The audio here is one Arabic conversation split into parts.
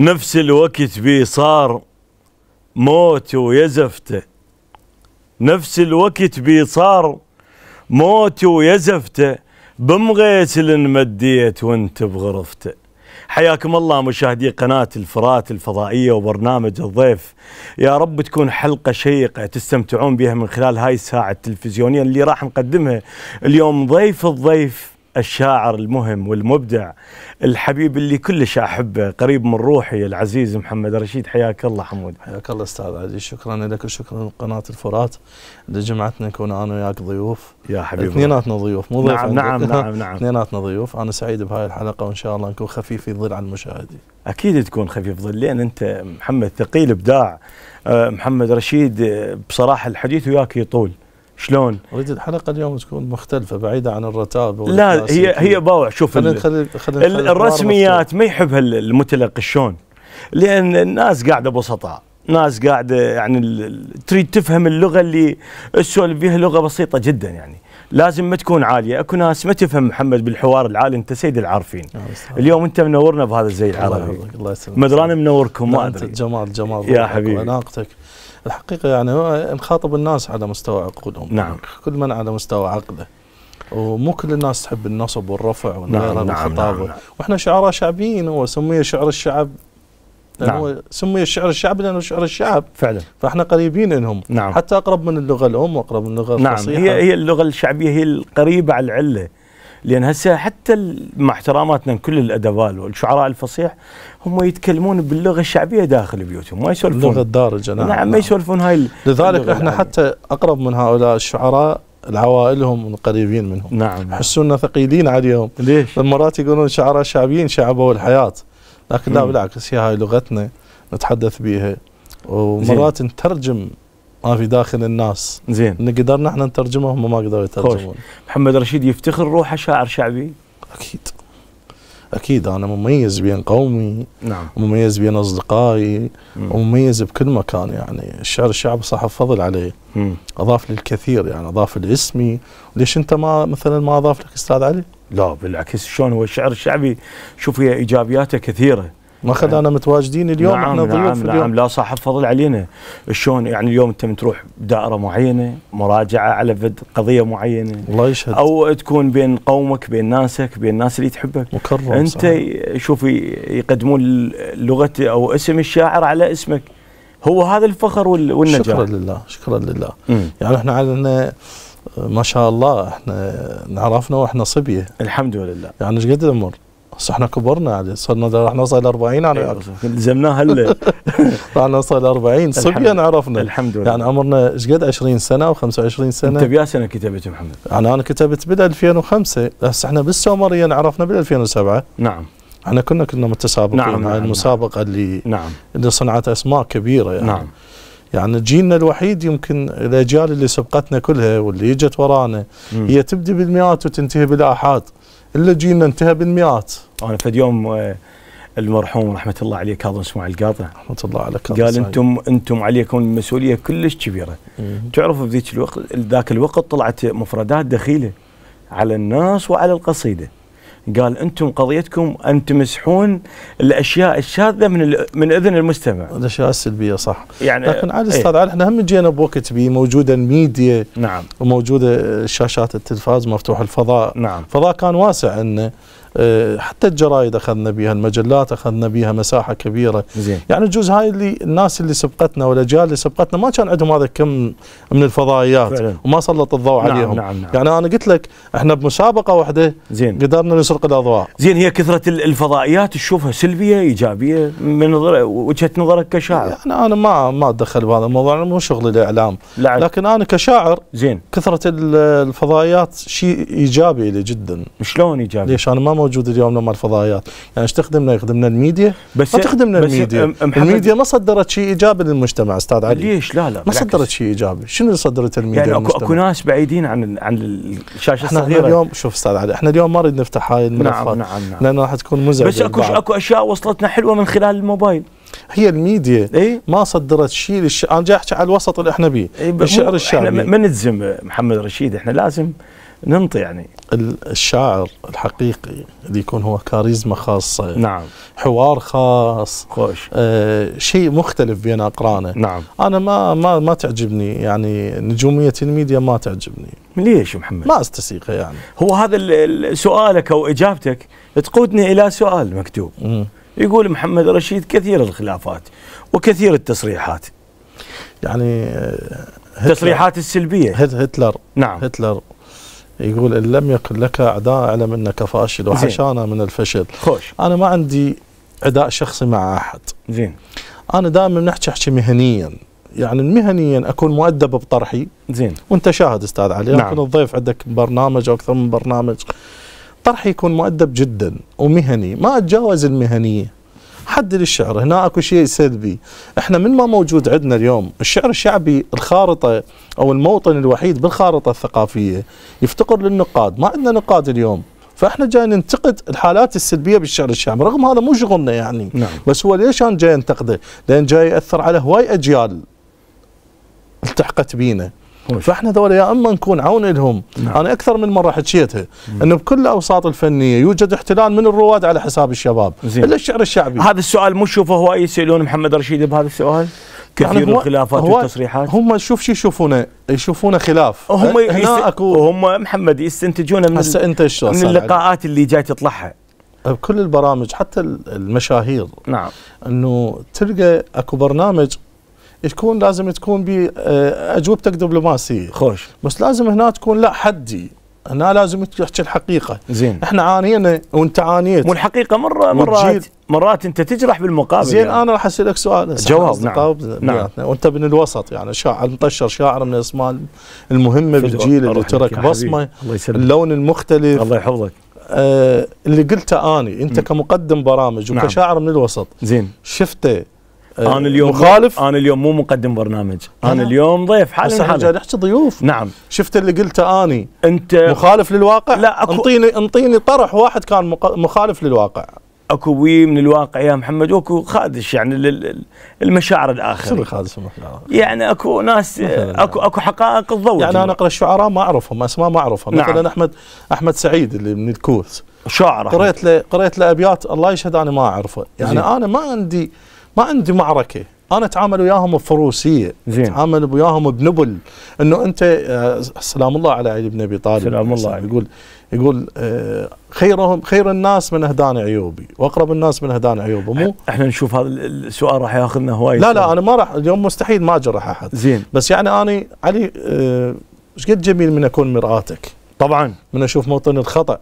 نفس الوقت بي صار موت ويزفته نفس الوقت بي صار موت ويزفته بمغيسل مديت وانت بغرفته حياكم الله مشاهدي قناة الفرات الفضائية وبرنامج الضيف. يا رب تكون حلقة شيقة تستمتعون بها من خلال هاي الساعة التلفزيونية اللي راح نقدمها. اليوم ضيف الضيف الشاعر المهم والمبدع الحبيب اللي كلش أحبه قريب من روحي العزيز محمد رشيد. حياك الله حمود. حياك الله أستاذ علي شكرا لك وشكرا لقناة الفرات. اللي جمعتنا نكون أنا وياك ضيوف. يا حبيبي اثنيناتنا ضيوف مو ضيف نعم نعم نعم نعم. اثنيناتنا ضيوف. أنا سعيد بهاي الحلقة وإن شاء الله نكون خفيف الظل على المشاهدين. أكيد تكون خفيف ظل لأن أنت محمد ثقيل إبداع. آه، محمد رشيد آه، بصراحة الحديث وياك يطول. شلون؟ أريد الحلقة اليوم تكون مختلفة بعيدة عن الرتابه لا هي هي باوع. شوف نخلي خلينا ال- الرسميات ما يحبها ال- المتلقي شلون؟ لأن الناس قاعدة بسطاء. ناس قاعدة يعني تريد تفهم اللغة اللي تسولف بها لغة بسيطة جدا يعني. لازم ما تكون عالية. أكو ناس ما تفهم محمد بالحوار العالي أنت سيد العارفين. اليوم أنت منورنا بهذا الزي العربي. الله يسلمك. مدراني منوركم ما أدري. جمال جمال يا حبيبي. واناقتك الحقيقة يعني هو نخاطب الناس على مستوى عقولهم نعم. كل من على مستوى عقله ومو كل الناس تحب النصب والرفع نعم، والغيرة نعم، والخطابه نعم، نعم. وإحنا شعراء شعبيين هو سمي شعر الشعب. نعم. هو سمي الشعر الشعبي لأنه شعر الشعب. فعلا. فإحنا قريبين منهم. نعم. حتى أقرب من اللغة الأم وأقرب من اللغة نعم الفصيحة. هي هي اللغة الشعبية هي القريبة على العلة. لأن هسه حتى مع احتراماتنا لكل الأدباء والشعراء الفصيح هم يتكلمون باللغة الشعبية داخل بيوتهم ما اللغة يسولفون الدارجة نعم, نعم, ما يسولفون هاي لذلك إحنا. حتى أقرب من هؤلاء الشعراء العوائلهم قريبين منهم. نعم. يحسوننا ثقيلين عليهم. ليش؟ مرات يقولون شعراء شعبيين شعبوا الحياة لكن لا. بالعكس هي هاي لغتنا نتحدث بها ومرات نترجم ما في داخل الناس. زين. إن قدرنا إحنا نترجمه هم ما قدروا يترجمون. محمد رشيد يفتخر روحه شاعر شعبي؟ أكيد. أكيد. أنا مميز بين قومي نعم. ومميز بين أصدقائي مم. ومميز بكل مكان يعني. الشعر الشعبي صاحب فضل عليه. مم. أضاف لي الكثير يعني. أضاف لي اسمي. ليش أنت ما مثلا ما أضاف لك أستاذ علي؟ لا بالعكس. شلون هو الشعر الشعبي؟ شوف هي إيجابياته كثيرة. ما خلانا متواجدين اليوم نعم إحنا ضيوف نعم اليوم. نعم لا صاحب فضل علينا. شلون يعني اليوم انت تروح بدائره معينة مراجعة على فد قضية معينة؟ الله يشهد. أو تكون بين قومك بين ناسك بين الناس اللي تحبك. مكرم أنت صحيح. شوف يقدمون لغة أو اسم الشاعر على اسمك. هو هذا الفخر وال- والنجاح شكرا لله شكرا لله. مم. يعني إحنا علينا ما شاء الله إحنا نعرفنا وإحنا صبية. الحمد لله. يعني إيش قد العمر؟ هسه إحنا كبرنا يعني صرنا راح نوصل ال 40 أنا وياك لزمناه هلأ. راح نوصل ال 40 صبيه الحمد- نعرفنا الحمد لله. يعني عمرنا إيش قد؟ 20 سنة أو 25 انت سنة. بيا سنة كتبت محمد. يعني أنا كتبت بال 2005 بس إحنا بالسومرية نعرفنا بال 2007 نعم. إحنا كنا كنا متسابقين. نعم، نعم نعم، هاي نعم. المسابقه اللي نعم. اللي صنعت أسماء كبيرة يعني. نعم. يعني جيلنا الوحيد يمكن الأجيال اللي سبقتنا كلها واللي إجت ورانا. هي تبدي بالمئات وتنتهي بالأحاد. إلا جيلنا انتهى بالمئات أنا فد يوم آه، المرحوم رحمة الله عليه كاظم اسماعيل قاطع رحمة الله على كاظم قال. أنتم أنتم عليكم مسؤولية كلش كبيرة. تعرف بذيك الوقت ذاك الوقت طلعت مفردات دخيلة على الناس وعلى القصيدة قال أنتم قضيتكم أن تمسحون الأشياء الشاذة من من إذن المستمع. الاشياء السلبيه صح. يعني لكن إيه، أستاذ علي إحنا هم جينا بوقت بي موجودة الميديا نعم. وموجودة شاشات التلفاز مفتوح الفضاء. نعم. الفضاء كان واسع انه حتى الجرايد أخذنا بها المجلات أخذنا بها مساحة كبيرة. زين. يعني جزء هاي اللي الناس اللي سبقتنا والأجيال اللي سبقتنا ما كان عندهم هذا كم من الفضائيات فعلا. وما سلط الضوء نعم عليهم. نعم نعم. يعني أنا قلت لك إحنا بمسابقة واحدة زين. قدرنا نسرق الأضواء. زين هي كثرة ال- الفضائيات تشوفها سلبية إيجابية من وجهة نظرك كشاعر؟ يعني أنا ما ما أتدخل بهذا الموضوع مو شغل الإعلام. لا لكن أنا كشاعر زين. كثرة ال- الفضائيات شيء إيجابي لي جدا. شلون إيجابي؟ ليش؟ أنا ما موجود اليوم لما الفضائيات يعني إيش تخدمنا؟ يخدمنا الميديا. بس ما تخدمنا بس الميديا. الميديا ما صدرت شيء إيجابي للمجتمع أستاذ علي. ليش؟ لا لا ما. صدرت شيء إيجابي. شنو اللي صدرت الميديا يعني اكو؟ أكو ناس بعيدين عن عن الشاشة إحنا, إحنا الصغيرة. اليوم شوف أستاذ علي إحنا اليوم ما نريد نفتح هاي الملفات. نعم نعم. نعم لأنه راح تكون مزعجة بس اكو. أكو أشياء وصلتنا حلوة من خلال الموبايل. هي الميديا إي؟ ما صدرت شيء للش... أنا جاي أحكي على الوسط اللي إحنا بيه إيه، الشعر الشعبي إحنا ما نلزم محمد رشيد إحنا لازم ننطي يعني. ال- الشاعر الحقيقي اللي يكون هو كاريزما خاصة نعم. حوار خاص خوش. آه شيء مختلف بين أقرانه. نعم. أنا ما ما ما تعجبني يعني نجومية الميديا ما تعجبني. ليش محمد؟ ما استسيغها يعني. هو هذا ال- ال- سؤالك أو إجابتك تقودني إلى سؤال مكتوب. مم. يقول محمد رشيد كثير الخلافات وكثير التصريحات. يعني آه، التصريحات السلبية. هت- هتلر. نعم. هتلر. يقول إن لم يكن لك أعداء أعلم أنك فاشل. وحشانا من الفشل. خوش. أنا ما عندي عداء شخصي مع أحد. زين. أنا دائما نحكي أحكي مهنيا. يعني مهنيا أكون مؤدب بطرحي. زين. وأنت شاهد أستاذ علي. نعم. يمكن الضيف عندك برنامج أو أكثر من برنامج. طرحي يكون مؤدب جدا. ومهني. ما أتجاوز المهنية. حد للشعر هنا أكو شيء سلبي إحنا من ما موجود عندنا اليوم الشعر الشعبي الخارطة أو الموطن الوحيد بالخارطة الثقافية يفتقر للنقاد. ما عندنا نقاد اليوم. فإحنا جاي ننتقد الحالات السلبية بالشعر الشعبي. رغم هذا مو شغلنا يعني. نعم. بس هو ليش أنا جاي أنتقده؟ لأن جاي يأثر على هواي أجيال التحقت بينا. فاحنا ذولا يا أما نكون عون لهم. نعم. أنا أكثر من مرة حكيتها إنه بكل الأوساط الفنية يوجد احتلال من الرواد على حساب الشباب. زين. إلا الشعر الشعبي. هذا السؤال مو شوفه هواي يسألون محمد رشيد بهذا السؤال؟ كثير يعني هو- الخلافات هو- والتصريحات. هم شوف شو يشوفونه يشوفونه خلاف. هم هنا يست... اكو هم محمد يستنتجون من هسه أنت من اللقاءات اللي جاي تطلعها. بكل البرامج حتى المشاهير. نعم. إنه تلقى أكو برنامج يكون لازم تكون باجوبتك دبلوماسية. خوش. بس لازم هنا تكون لا حدي. هنا لازم تحكي الحقيقة. زين. إحنا عانينا وأنت عانيت. والحقيقة مره مرات. مرات أنت تجرح بالمقابل زين يعني. أنا راح اسالك سؤال. جواب، نعم. بيناتنا، وأنت من الوسط يعني شاعر مطشر شاعر من الاسماء المهمة. بالجيل اللي ترك. بصمة اللون المختلف. الله يحفظك. آه اللي قلته اني أنت كمقدم برامج نعم. وكشاعر من الوسط. زين. شفته. آه أنا اليوم مخالف. أنا اليوم مو مقدم برنامج. أنا أنا؟ اليوم ضيف حالي بس إحنا نحكي ضيوف. نعم. شفت اللي قلته أني. أنت مخالف للواقع؟ لا، أكو- انطيني أنطيني طرح واحد كان مخالف للواقع. أكو وي من الواقع يا محمد وأكو خادش يعني المشاعر شنو الآخر خالص يعني أكو ناس اكو أكو حقائق تضوج. يعني أنا أقرأ الشعراء ما أعرفهم اسماء ما أعرفهم. نعم. مثلا احمد أحمد سعيد اللي من الكوث شاعر. قريت له قريت له أبيات الله يشهد أنا ما أعرفه. يعني زين. أنا ما عندي ما عندي معركة. أنا أتعامل وياهم بفروسية. زين. أتعامل وياهم بنبل. إنه أنت آه، سلام الله على علي بن أبي طالب. سلام الله عليه. يقول يقول آه، خيرهم خير الناس من اهداني عيوبي وأقرب الناس من اهداني عيوبه. مو إحنا نشوف هذا ال- السؤال راح ياخذنا هواي. لا لا أنا ما راح اليوم مستحيل ما أجرح أحد. زين. بس يعني أنا علي آه، إيش قد جميل من أكون مرآتك؟ طبعا. من أشوف موطن الخطأ.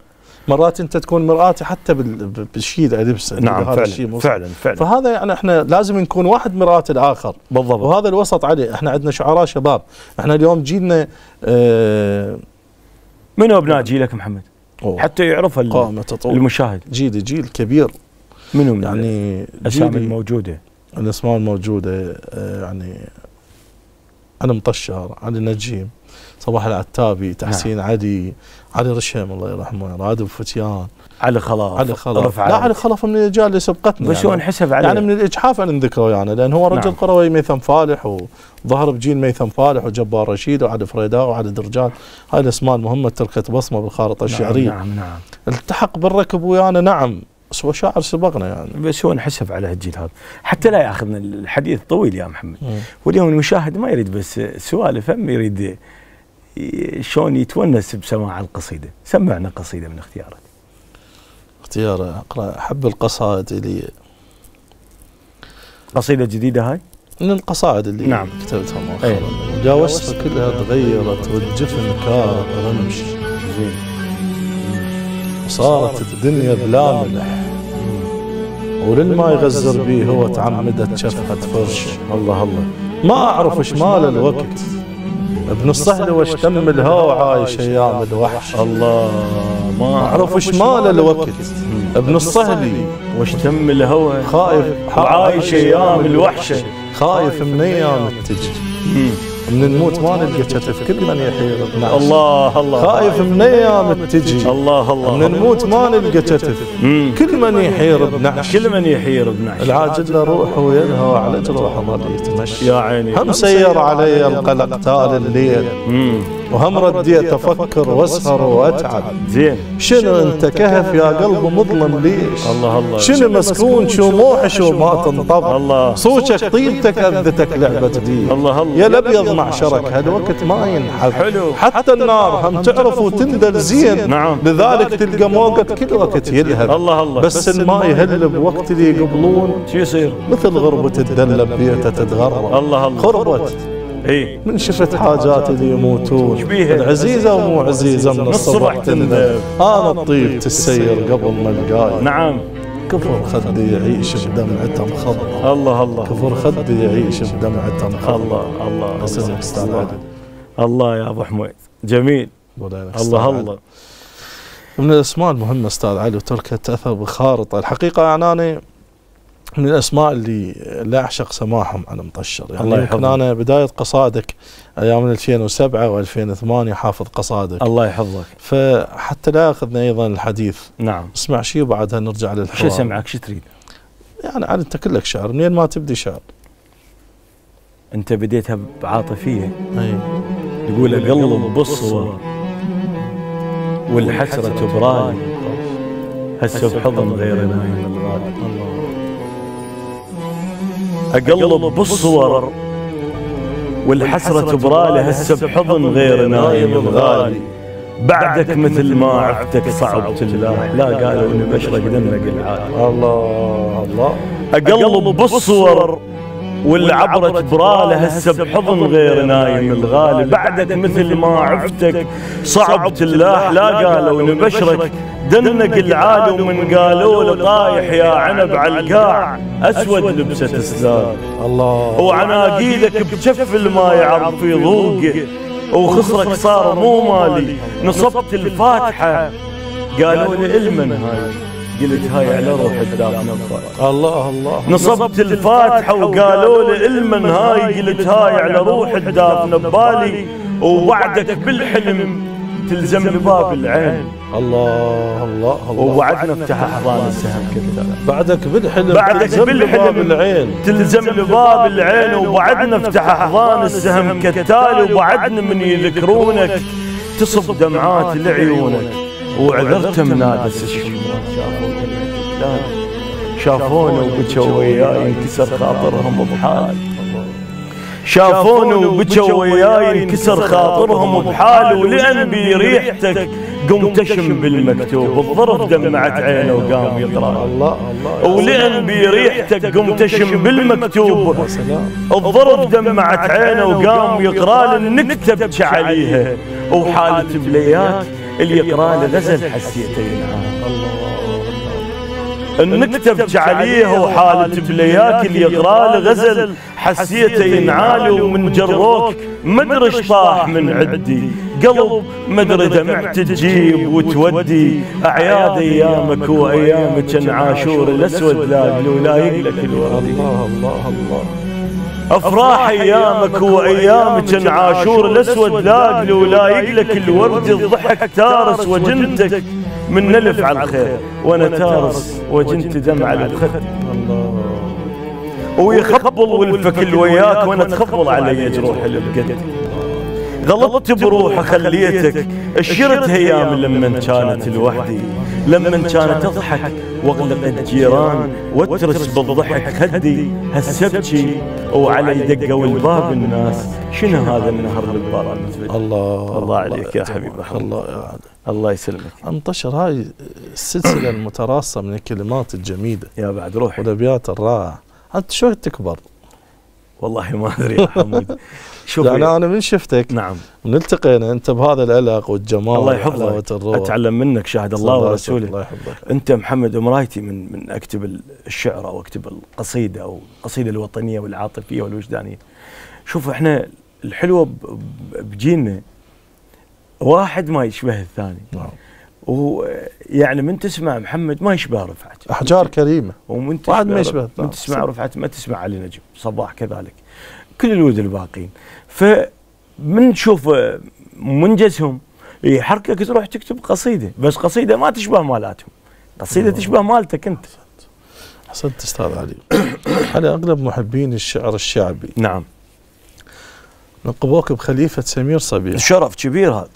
مرات انت تكون مرآتي حتى بال- بالشيء اللي البسه نعم هذا فعلا فعلا فعلا. فهذا يعني إحنا لازم نكون واحد مرآة الآخر. بالضبط. وهذا الوسط عليه. إحنا عندنا شعراء شباب. إحنا اليوم جيلنا آه منو ابناء جيلك محمد؟ أوه، حتى يعرف المشاهد. جيلي جيل كبير. منو من يعني الأسامي الموجودة. الأسماء الموجودة آه يعني أنا مطشر علي نجيم. صباح العتابي تحسين نعم. علي علي رشم الله يرحمه راد فتيان علي خلاف. علي خلف رفع لا علي خلف من الاجيال اللي سبقتنا بس هو يعني. انحسب عليه؟ يعني من الإجحاف ان نذكره يعني لأن هو رجل نعم. نعم. قروي ميثم فالح وظهر بجيل ميثم فالح وجبار رشيد وعلي فريداء وعلي درجان. هاي الأسماء المهمة تركت بصمة بالخارطة الشعرية. نعم نعم. التحق بالركب ويانا نعم. بس هو شاعر سبقنا يعني. بس هو انحسب على الجيل هذا؟ حتى لا ياخذنا الحديث طويل يا محمد. واليوم المشاهد ما يريد بس سوالف هم يريد شلون يتونس بسماع القصيدة؟ سمعنا قصيدة من اختيارك. اختيار اقرأ أحب القصائد اللي قصيدة جديدة هاي؟ من القصائد اللي نعم. كتبتها أي. مؤخرا. جاوزتها كلها تغيرت والجفن كار رمش. زين. وصارت الدنيا بلا ملح. وللما يغزر بيه هو تعمدت شفحة فرش. الله الله. ما أعرف إيش مال الوقت. ابن الصهل واشتم الهوى عايش أيام الوحش الله ما أعرف إيش مال الوقت. ابن الصهلي واشتم الهوى. خايف وعايش أيام الوحشة. خايف من أيام تجي مم. من الموت ما نلقى كتف كل من يحير بنعش الله الله. خايف من أيام تجي الله الله. من الموت ما نلقى كتف. كل من يحير بنعش كل من يحير بنعش العاجل له روح ويلهى على جروحه ظل يتمشى يا عيني. هم سير علي القلق تال الليل. وهم ردي أفكر وأسهر وأتعب. زين. شنو أنت كهف يا قلب مظلم ليش؟ الله الله. شنو مسكون شو موحش وما تنطب الله. صوتك طيبتك اذتك لعبت بيه الله الله. يا الابيض معشرك هالوقت ما ينحب حلو. حتى النار هم تعرف وتندل زين. نعم. لذلك تلقى موقت كل وقت يلهب الله الله. بس الماء يهلب وقت اللي يقبلون. شو يصير؟ مثل غربة الدلة بيته تتغرب الله الله. خربت. اي من شفت حاجات اللي يموتون؟ العزيزة ومو عزيزة من الصبح تنذب. أنا الطيب تسير قبل ما القاي نعم. كفر خدي يعيش بدمعته مخضر الله الله. كفر خدي يعيش بدمعته مخضر الله الله. اسمك الله, أستاذ الله, علي الله يا أبو حميد. جميل. الله. الله. من الاسماء المهمه أستاذ علي وتركت اثر بخارطه الحقيقة يعني أنا من الأسماء اللي لا أعشق سماعهم على مطشر. يعني الله يحفظك. أنا بداية قصائدك أيام 2007 و2008 حافظ قصائدك الله يحفظك. فحتى لا ياخذنا أيضا الحديث. نعم. اسمع شيء وبعدها نرجع شو للحوار سمعك؟ شو تريد؟ يعني علي أنت كلك شعر منين ما تبدي شعر. أنت بديتها بعاطفية. أي. يقول اقلب بالصور والحسرة برالي هسه بحضن غير نايم الغالي أقلب بالصور والحسرة برالي هسه بحضن غير نايم الغالي. بعدك مثل ما عفتك صعبت الله. لا قالوا إني بشرق دمك العالي. الله الله. أقلب بالصور واللي عبرت براله هسه بحضن غير نايم الغالي بعدك مثل ما عفتك. صعبت الله لا قالوا نبشرك دنك العالي ومن قالوا له طايح يا عنب على القاع. أسود لبسة اسدال الله. وعناقيدك بجف الماء يعرض في ذوقه وخصرك صار مو مالي. نصبت الفاتحة. قالوا لي إلمن. هاي. قلت هاي على روح الدافنه الله الله. نصبت الفاتحة وقالوا لي إلمن هاي قلت هاي على روح الدافنة ببالي ووعدك بالحلم تلزم لي باب العين. الله الله الله. ووعدنا افتح احضان السهم. كذا بعدك بالحلم بعدك بالحلم باب العين. تلزم لي باب العين ووعدنا افتح احضان السهم. كالتالي ووعدنا من يذكرونك. تصب دمعات لعيونك. وعذرت منادس الشموع شافوني وبكوا وياي انكسر خاطرهم بحال شافوني وبكوا وياي انكسر خاطرهم بحال ولأن بريحتك قمت أشم بالمكتوب. الظرف دمعت عينه وقام يقرا الله ولأن بريحتك قمت أشم بالمكتوب. الظرف دمعت عينه وقام يقرأ. لي نكتب عليها وحالة بليات اللي يقرأ لي غزل ينعاد النكتب عليه وحالة بلياك اللي يقرأ غزل حسيته ينعالي ومن جروك مدري إيش طاح من عدي. قلب مدري دمعت تجيب وتودي. اعياد أيامك وأيامك عاشور الأسود لا يقلك الوردي الله الله الله افراح ايامك وايامك عاشور الأسود لاقل ولا يقلك الورد الضحك تارس وجنتك من نلف على الخير وأنا تارس وجنت دمع الخد. ويخبل والفكل وياك وأنا تخبل علي جروح البقد. غلطت بروحه خليتك الشرت أيام لما كانت لوحدي لما كانت اضحك واغلق الجيران واترس بالضحك خدي هالسبكي وعلي دقوا الباب الناس. شنو هذا النهر المثبت الله الله عليك يا. حبيب. الله يا الله يسلمك. انتشر هاي السلسلة المتراصة من الكلمات الجميلة. يا بعد روحي والأبيات الرائعة. انت شو تكبر؟ والله ما أدري يا حمود شوف يعني أنا من شفتك. نعم. من التقينا أنت بهذا العلق والجمال الله يحفظك. أتعلم منك شاهد الله ورسوله. الله يحفظك. أنت محمد مرايتي من من أكتب الشعر أو أكتب القصيدة أو القصيدة الوطنية والعاطفية والوجدانية. شوف إحنا الحلوة بجيلنا واحد ما يشبه الثاني. نعم. ويعني من تسمع محمد ما يشبه رفعت أحجار كريمة. ومن واحد ما تسمع يشبه من. تسمع. رفعت ما تسمع علي نجم. صباح كذلك. كل الولد الباقين فمن تشوف منجزهم يحركك تروح تكتب قصيدة. بس قصيدة ما تشبه مالاتهم. قصيدة تشبه مالتك انت. أحسنت. أستاذ علي. على أغلب محبين الشعر الشعبي. نعم. نقبوك بخليفة سمير صبيح. شرف كبير هذا.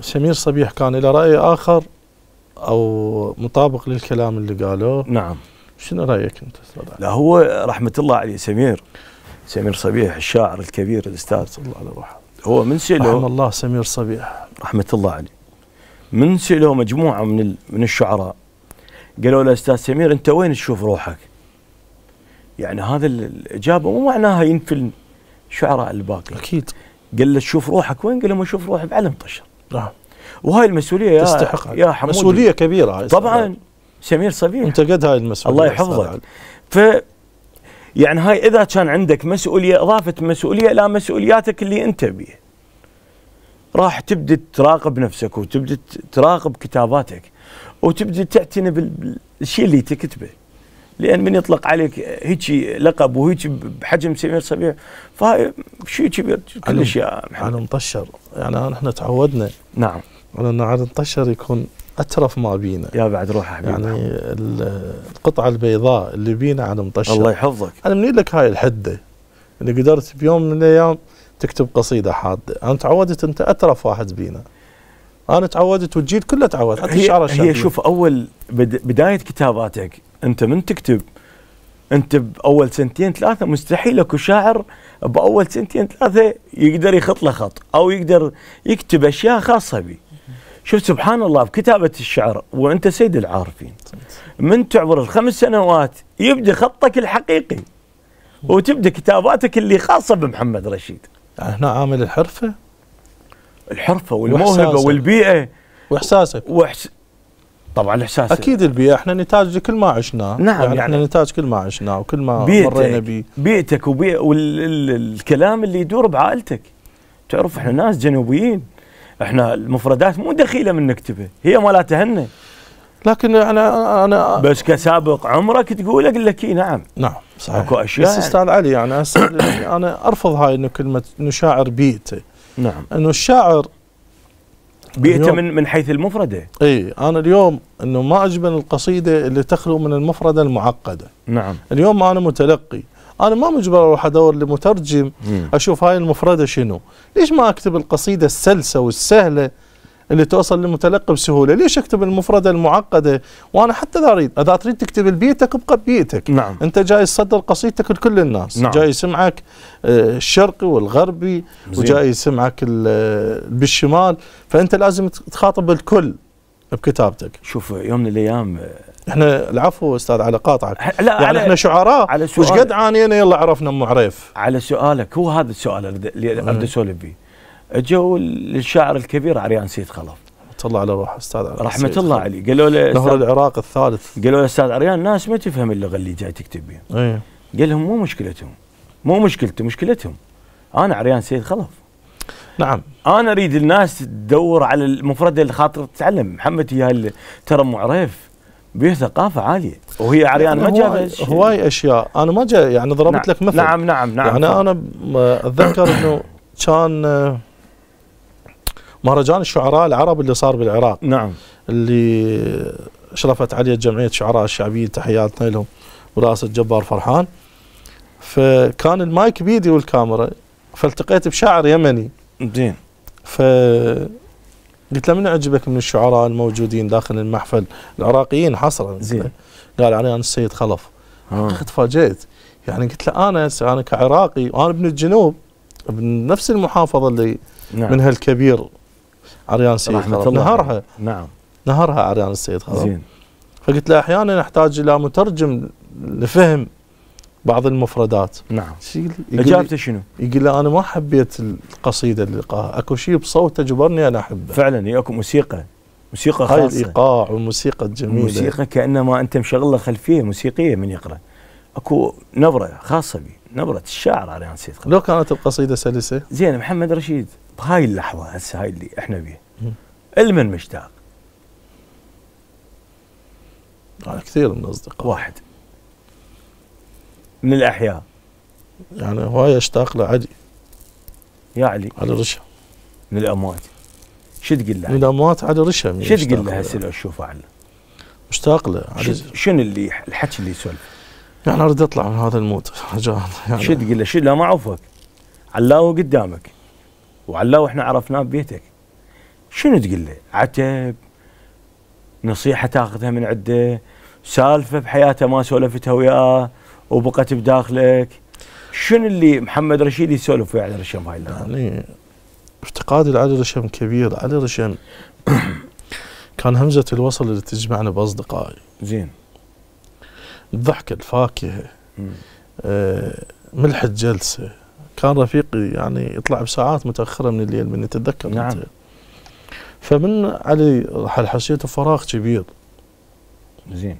سمير صبيح كان له رأي آخر أو مطابق للكلام اللي قالوه؟ نعم. شنو رأيك أنت أستاذ علي؟ لا هو رحمة الله عليه سمير. سمير صبيح الشاعر الكبير الأستاذ صلى الله عليه روحه هو من رحم سئله الله سمير صبيح. رحمة الله عليه. من سئله مجموعة من من الشعراء. قالوا له أستاذ سمير أنت وين تشوف روحك؟ يعني هذا ال- الإجابة مو معناها ينفي الشعراء الباقي. أكيد. قال له تشوف روحك وين؟ قال له ما أشوف روحي بعلم طشر. نعم. وهاي المسؤولية يا تستحق. يا حمود هاي أستاذ طبعا. سمير صبيح. أنت قد هاي المسؤولية الله يحفظك. ف يعني هاي إذا كان عندك مسؤولية إضافة مسؤولية إلى مسؤولياتك اللي أنت بيها. راح تبدأ تراقب نفسك وتبدأ تراقب كتاباتك وتبدأ تعتني بال- بالشيء اللي تكتبه. لأن من يطلق عليك هيك لقب وهيك بحجم سمير صبيح فهاي شيء كبير. كلش يا محمد على مطشر يعني نحن تعودنا. نعم. على أن على مطشر يكون أترف ما بينا. يا بعد روح حبيبي يعني ال- القطعة البيضاء اللي بينا على مطشر الله يحفظك. أنا منين لك هاي الحدة. اللي قدرت بيوم من الأيام تكتب قصيدة حادة. أنا تعودت أنت أترف واحد بينا. أنا تعودت والجيل كله تعود. حتى الشعر هي, هي شوف أول بد بداية كتاباتك أنت من تكتب؟ أنت بأول سنتين ثلاثة مستحيل أكو شاعر بأول سنتين ثلاثة يقدر يخط له خط أو يقدر يكتب أشياء خاصة به. شوف سبحان الله بكتابه الشعر وأنت سيد العارفين من تعبر الخمس سنوات يبدأ خطك الحقيقي وتبدأ كتاباتك اللي خاصة بمحمد رشيد. هنا عامل الحرفة؟ الحرفة والموهبه وإحساسك. والبيئة. وإحساسك. وإحس... طبعا الاحساس أكيد البيئة إحنا نتاج لكل ما عشناه نعم، يعني, يعني إحنا نتاج كل ما عشناه وكل ما بيئتك. مرينا به بيئتك وبيئة والكلام اللي يدور بعائلتك. تعرف إحنا ناس جنوبيين. إحنا المفردات مو دخيلة من نكتبها هي مالتها هن لكن أنا أنا بس كسابق عمرك تقول أقول لك إي نعم. نعم صحيح. أكو أشياء. بس يعني. أستاذ علي يعني اللي أنا أرفض هاي إنه كلمة إنه شاعر بيئته نعم. إنه الشاعر بيئته من من حيث المفردة. إي أنا اليوم إنه ما اعجبني القصيدة اللي تخلو من المفردة المعقدة. نعم. اليوم أنا متلقي أنا ما مجبر أروح أدور لمترجم أشوف هاي المفردة شنو؟ ليش ما أكتب القصيدة السلسة والسهلة اللي توصل للمتلقي بسهولة؟ ليش أكتب المفردة المعقدة؟ وأنا حتى إذا أريد إذا تريد تكتب البيئتك ابقى ببيئتك نعم. أنت جاي تصدر قصيدتك لكل الناس. نعم. جاي يسمعك آه، الشرقي والغربي زين. وجاي يسمعك ال- بالشمال. فأنت لازم تخاطب الكل. بكتابتك. شوف يوم من الأيام إحنا العفو أستاذ على قاطعك. لا يعني على إحنا شعراء. على وش قد عانينا؟ يلا عرفنا أم عريف. على سؤالك هو هذا السؤال اللي اريد اسولف به اجوا للشاعر الكبير عريان سيد خلف. الله على روحه أستاذ علي رحمة الله. عليه. قالوا له نهر العراق الثالث. قالوا له أستاذ عريان الناس ما تفهم اللغة اللي جاي تكتب بها. إيه. قال لهم مو مشكلتهم. مو مشكلتي مشكلتهم. أنا عريان سيد خلف. نعم. أنا أريد الناس تدور على المفرده اللي خاطر تتعلم. محمد هي ترى أم عريف بيه ثقافة عالية. وهي عريان ما هواي- جاب هواي أشياء. أنا ما جاي يعني ضربت لك مثل. نعم نعم نعم. يعني أنا أتذكر إنه كان آه، مهرجان الشعراء العرب اللي صار بالعراق. نعم. اللي اشرفت عليه جمعية الشعراء الشعبيه تحياتنا لهم. برئاسه جبار فرحان. فكان المايك بيدي والكاميرا. فالتقيت بشاعر يمني. زين. ف قلت له من عجبك من الشعراء الموجودين داخل المحفل؟ العراقيين حصرا. زين. قال عريان السيد خلف. آه. تفاجئت يعني قلت له أنا أنا كعراقي وأنا ابن الجنوب ابن نفس المحافظة اللي نعم. منها الكبير عريان السيد خلف. نهرها. نعم. نهرها عريان السيد خلف. زين. فقلت له أحيانا نحتاج إلى مترجم لفهم بعض المفردات. نعم. إجابته شنو؟ يقول أنا ما حبيت القصيدة اللي لقاها أكو شيء بصوته جبرني أنا أحبه. فعلا هي أكو موسيقى. موسيقى هاي خاصة. الإيقاع والموسيقى الجميلة. موسيقى كأنما أنت مشغل له خلفية موسيقية من يقرأ. أكو نبرة خاصة به نبرة الشاعر سيد خلف لو كانت القصيدة سلسة؟ زين محمد رشيد بهاي اللحظة هسه هاي اللي إحنا بيها. المن مشتاق. يعني كثير من الاصدقاء واحد. من الأحياء. يعني هواي اشتاق له عدي يا علي. علي رشا. من الأموات. شو تقول من له؟ الأموات علي رشا. من شو تقول له. هسه لو تشوفه على مشتاق له شنو اللي الحكي اللي يسولف؟ يعني أريد أطلع من هذا المود رجاء يعني. شو تقول له؟ شو لا ما اعوفك علاوه قدامك. وعلاه وإحنا عرفناه ببيتك. شنو تقول له؟ عتب. نصيحة تاخذها من عنده. سالفة بحياته ما سولفتها وياه. وبقت بداخلك شنو اللي محمد رشيد يسولف ويا علي رشم هاي؟ يعني افتقادي لعلي رشم كبير علي رشم كان همزة الوصل اللي تجمعنا بأصدقائي زين الضحكة الفاكهة. آه، ملح الجلسة كان رفيقي يعني يطلع بساعات متأخرة من الليل من يتذكر نعم. أنت. فمن علي رحل حسيته فراغ كبير زين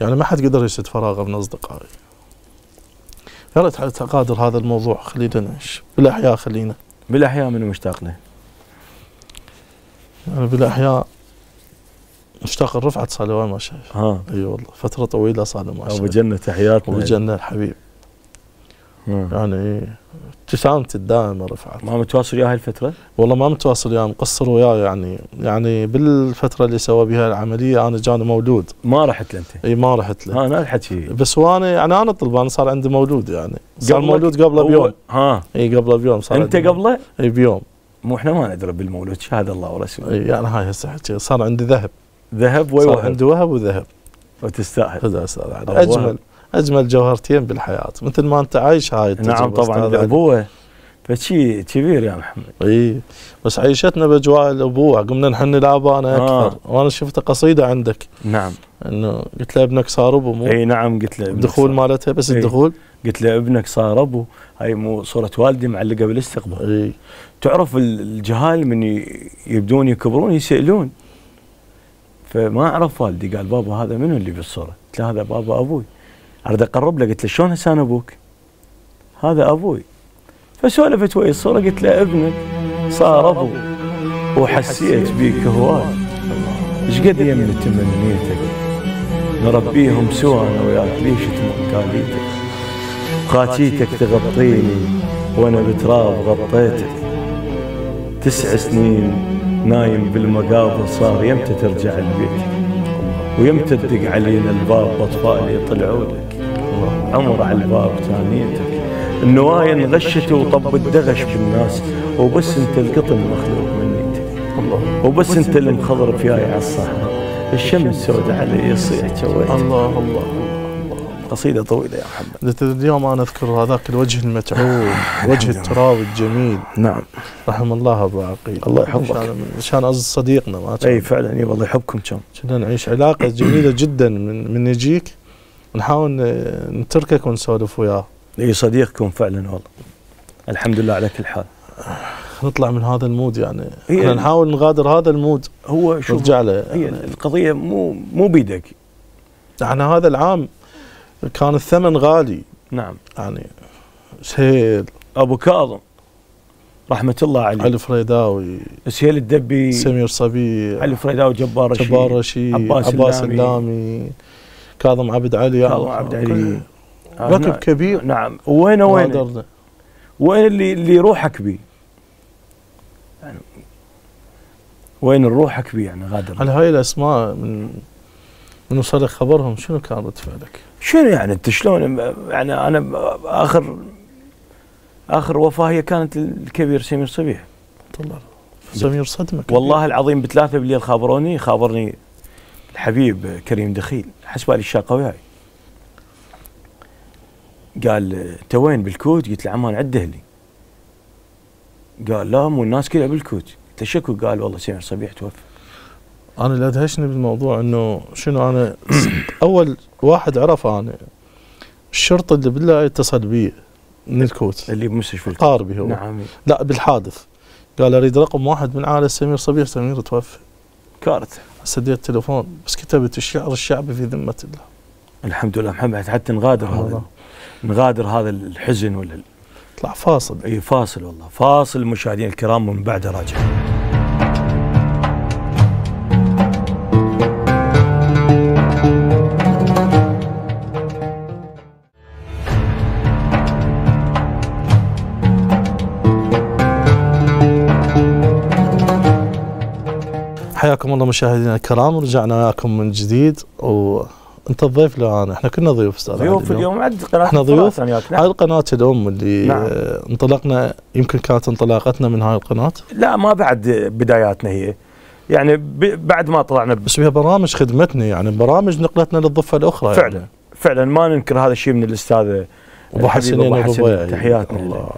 يعني ما حد قدر يسد فراغه من أصدقائي. يا ريت تقادر هذا الموضوع خلينا نعيش. بالأحياء خلينا. بالأحياء منو مشتاق له؟ يعني بالأحياء مشتاق صار له وين ما شايف. ها. أي والله فترة طويلة صار ما ابو شايف. جنه تحياتنا وبجنة الحبيب. ها. يعني ابتسامتي الدائمة رفعت. ما متواصل وياه هاي الفترة؟ والله ما متواصل وياه مقصر وياه يعني. يعني بالفترة اللي سوى بها العملية أنا جاني مولود. ما رحت له أنت؟ إي ما رحت له. أنا الحكي بس وأنا يعني أنا طلب أنا صار عندي مولود يعني. صار مولود قبله بيوم. ها. إي قبله بيوم صار أنت قبله؟ إي بيوم. مو إحنا ما ندري بالمولود شهاده الله ورسوله. إي يعني هاي هسه حكي. صار عندي ذهب. ذهب صار ويوهب عندي وهب وذهب. وتستاهل. هذا. الله. أجمل. أجمل جوهرتين بالحياة مثل ما أنت عايش هاي نعم طبعا. الابوه فشي كبير يا محمد. إي بس عيشتنا بأجواء الأبوة قمنا نحن لابانا آه. أكثر. وأنا شفت قصيدة عندك. نعم. إنه قلت له ابنك صار أبو مو؟ إي نعم قلت له ابنك الدخول مالتها بس إي. الدخول؟ قلت له ابنك صار أبو. هاي مو صورة والدي معلقة بالاستقبال. إي. تعرف ال- الجهال من يبدون يكبرون يسألون. فما عرف والدي قال بابا هذا منو اللي بالصورة؟ قلت له هذا بابا أبوي. أريد أقرب له قلت له شلون هسه أنا أبوك؟ هذا أبوي. فسولفت ويا الصورة قلت له ابنك صار ابو وحسيت بيك هواي. إيش قد يمني تمنيتك نربيهم سوا أنا وياك ليش تمر تاليتك خاتيتك تغطيني وأنا بتراب غطيتك. تسع سنين نايم بالمقابر صار يمتى ترجع البيت ويمتى تدق علينا الباب اطفال يطلعوا لك. عمر على الباب تانيتك. النوايا انغشت وطب الدغش بالناس وبس انت القطن مخلوق منيتك. وبس انت المخضر فياي على الصحراء الشمس سودة علي يصيح جويتك الله الله قصيدة طويلة يا محمد. اليوم أنا أذكر هذاك الوجه المتعوب وجه التراب الجميل. نعم. رحم الله أبو عقيل. الله يحفظك. عشان عز صديقنا ما أي فعلا اي والله يحبكم كم. كنا نعيش علاقة جميلة جدا. من من يجيك؟ نحاول نتركك ونسولف وياه. إي صديقكم فعلا والله. الحمد لله على كل حال. نطلع من هذا ال mood يعني. هي- إحنا نحاول نغادر هذا ال mood. هو شوف نرجع له. هي يعني, القضية مو مو بيدك. يعني هذا العام كان الثمن غالي. نعم. يعني سهيل. أبو كاظم رحمة الله عليه. علي فريداوي سهيل الدبي سمير صبيح علي فريداوي جبار رشيد جبار رشيد عباس عباس اللامي. اللامي. كاظم عبد علي كاظم عبد علي. آه، ركب نعم. كبير. نعم. وين وين. وين اللي اللي روحك بيه؟ يعني وين روحك بيه يعني غادر؟ على هاي الأسماء من من وصلك خبرهم شنو كان رد فعلك؟ شنو يعني أنت شلون؟ يعني أنا اخر آخر وفاة هي كانت الكبير سمير صبيح. طلع سمير صدمك. والله العظيم بثلاثة بالليل خابروني خابرني الحبيب كريم دخيل حسبالي الشاقة وياي قال أنت وين بالكوت؟ قلت له عمان عد أهلي. قال لا مو الناس كلها بالكوت قلت له شكو؟ قال والله سمير صبيح توفى. أنا اللي أدهشني بالموضوع إنه شنو أنا أول واحد عرف أنا الشرطة اللي بالله اتصل بي من الكوت اللي بمستشفى قاربي هو. نعم. لا بالحادث. قال أريد رقم واحد من عائله سمير صبيح سمير توفى. كارثة. سديت التليفون بس كتبت الشعر الشعبي في ذمة الله. الحمد لله محمد حتى نغادر هذا الله. نغادر هذا الحزن ولا طلع فاصل. إي فاصل والله. فاصل مشاهدينا الكرام ومن بعد راجع. حياكم الله مشاهدينا الكرام ورجعنا وياكم من جديد و انت الضيف لو أنا إحنا كنا ضيوف أستاذ ضيوف اليوم عد قناة إحنا ضيوف ثانيات. هاي نعم. القناة الأم اللي نعم. انطلقنا يمكن كانت انطلاقتنا من هاي القناة لا ما بعد بداياتنا هي يعني بعد ما طلعنا ب- بس فيها برامج خدمتنا يعني برامج نقلتنا للضفة الأخرى فعلا يعني. فعلا ما ننكر هذا الشيء من الاستاذ أبو أبو أبو حسن، تحياتنا له. الله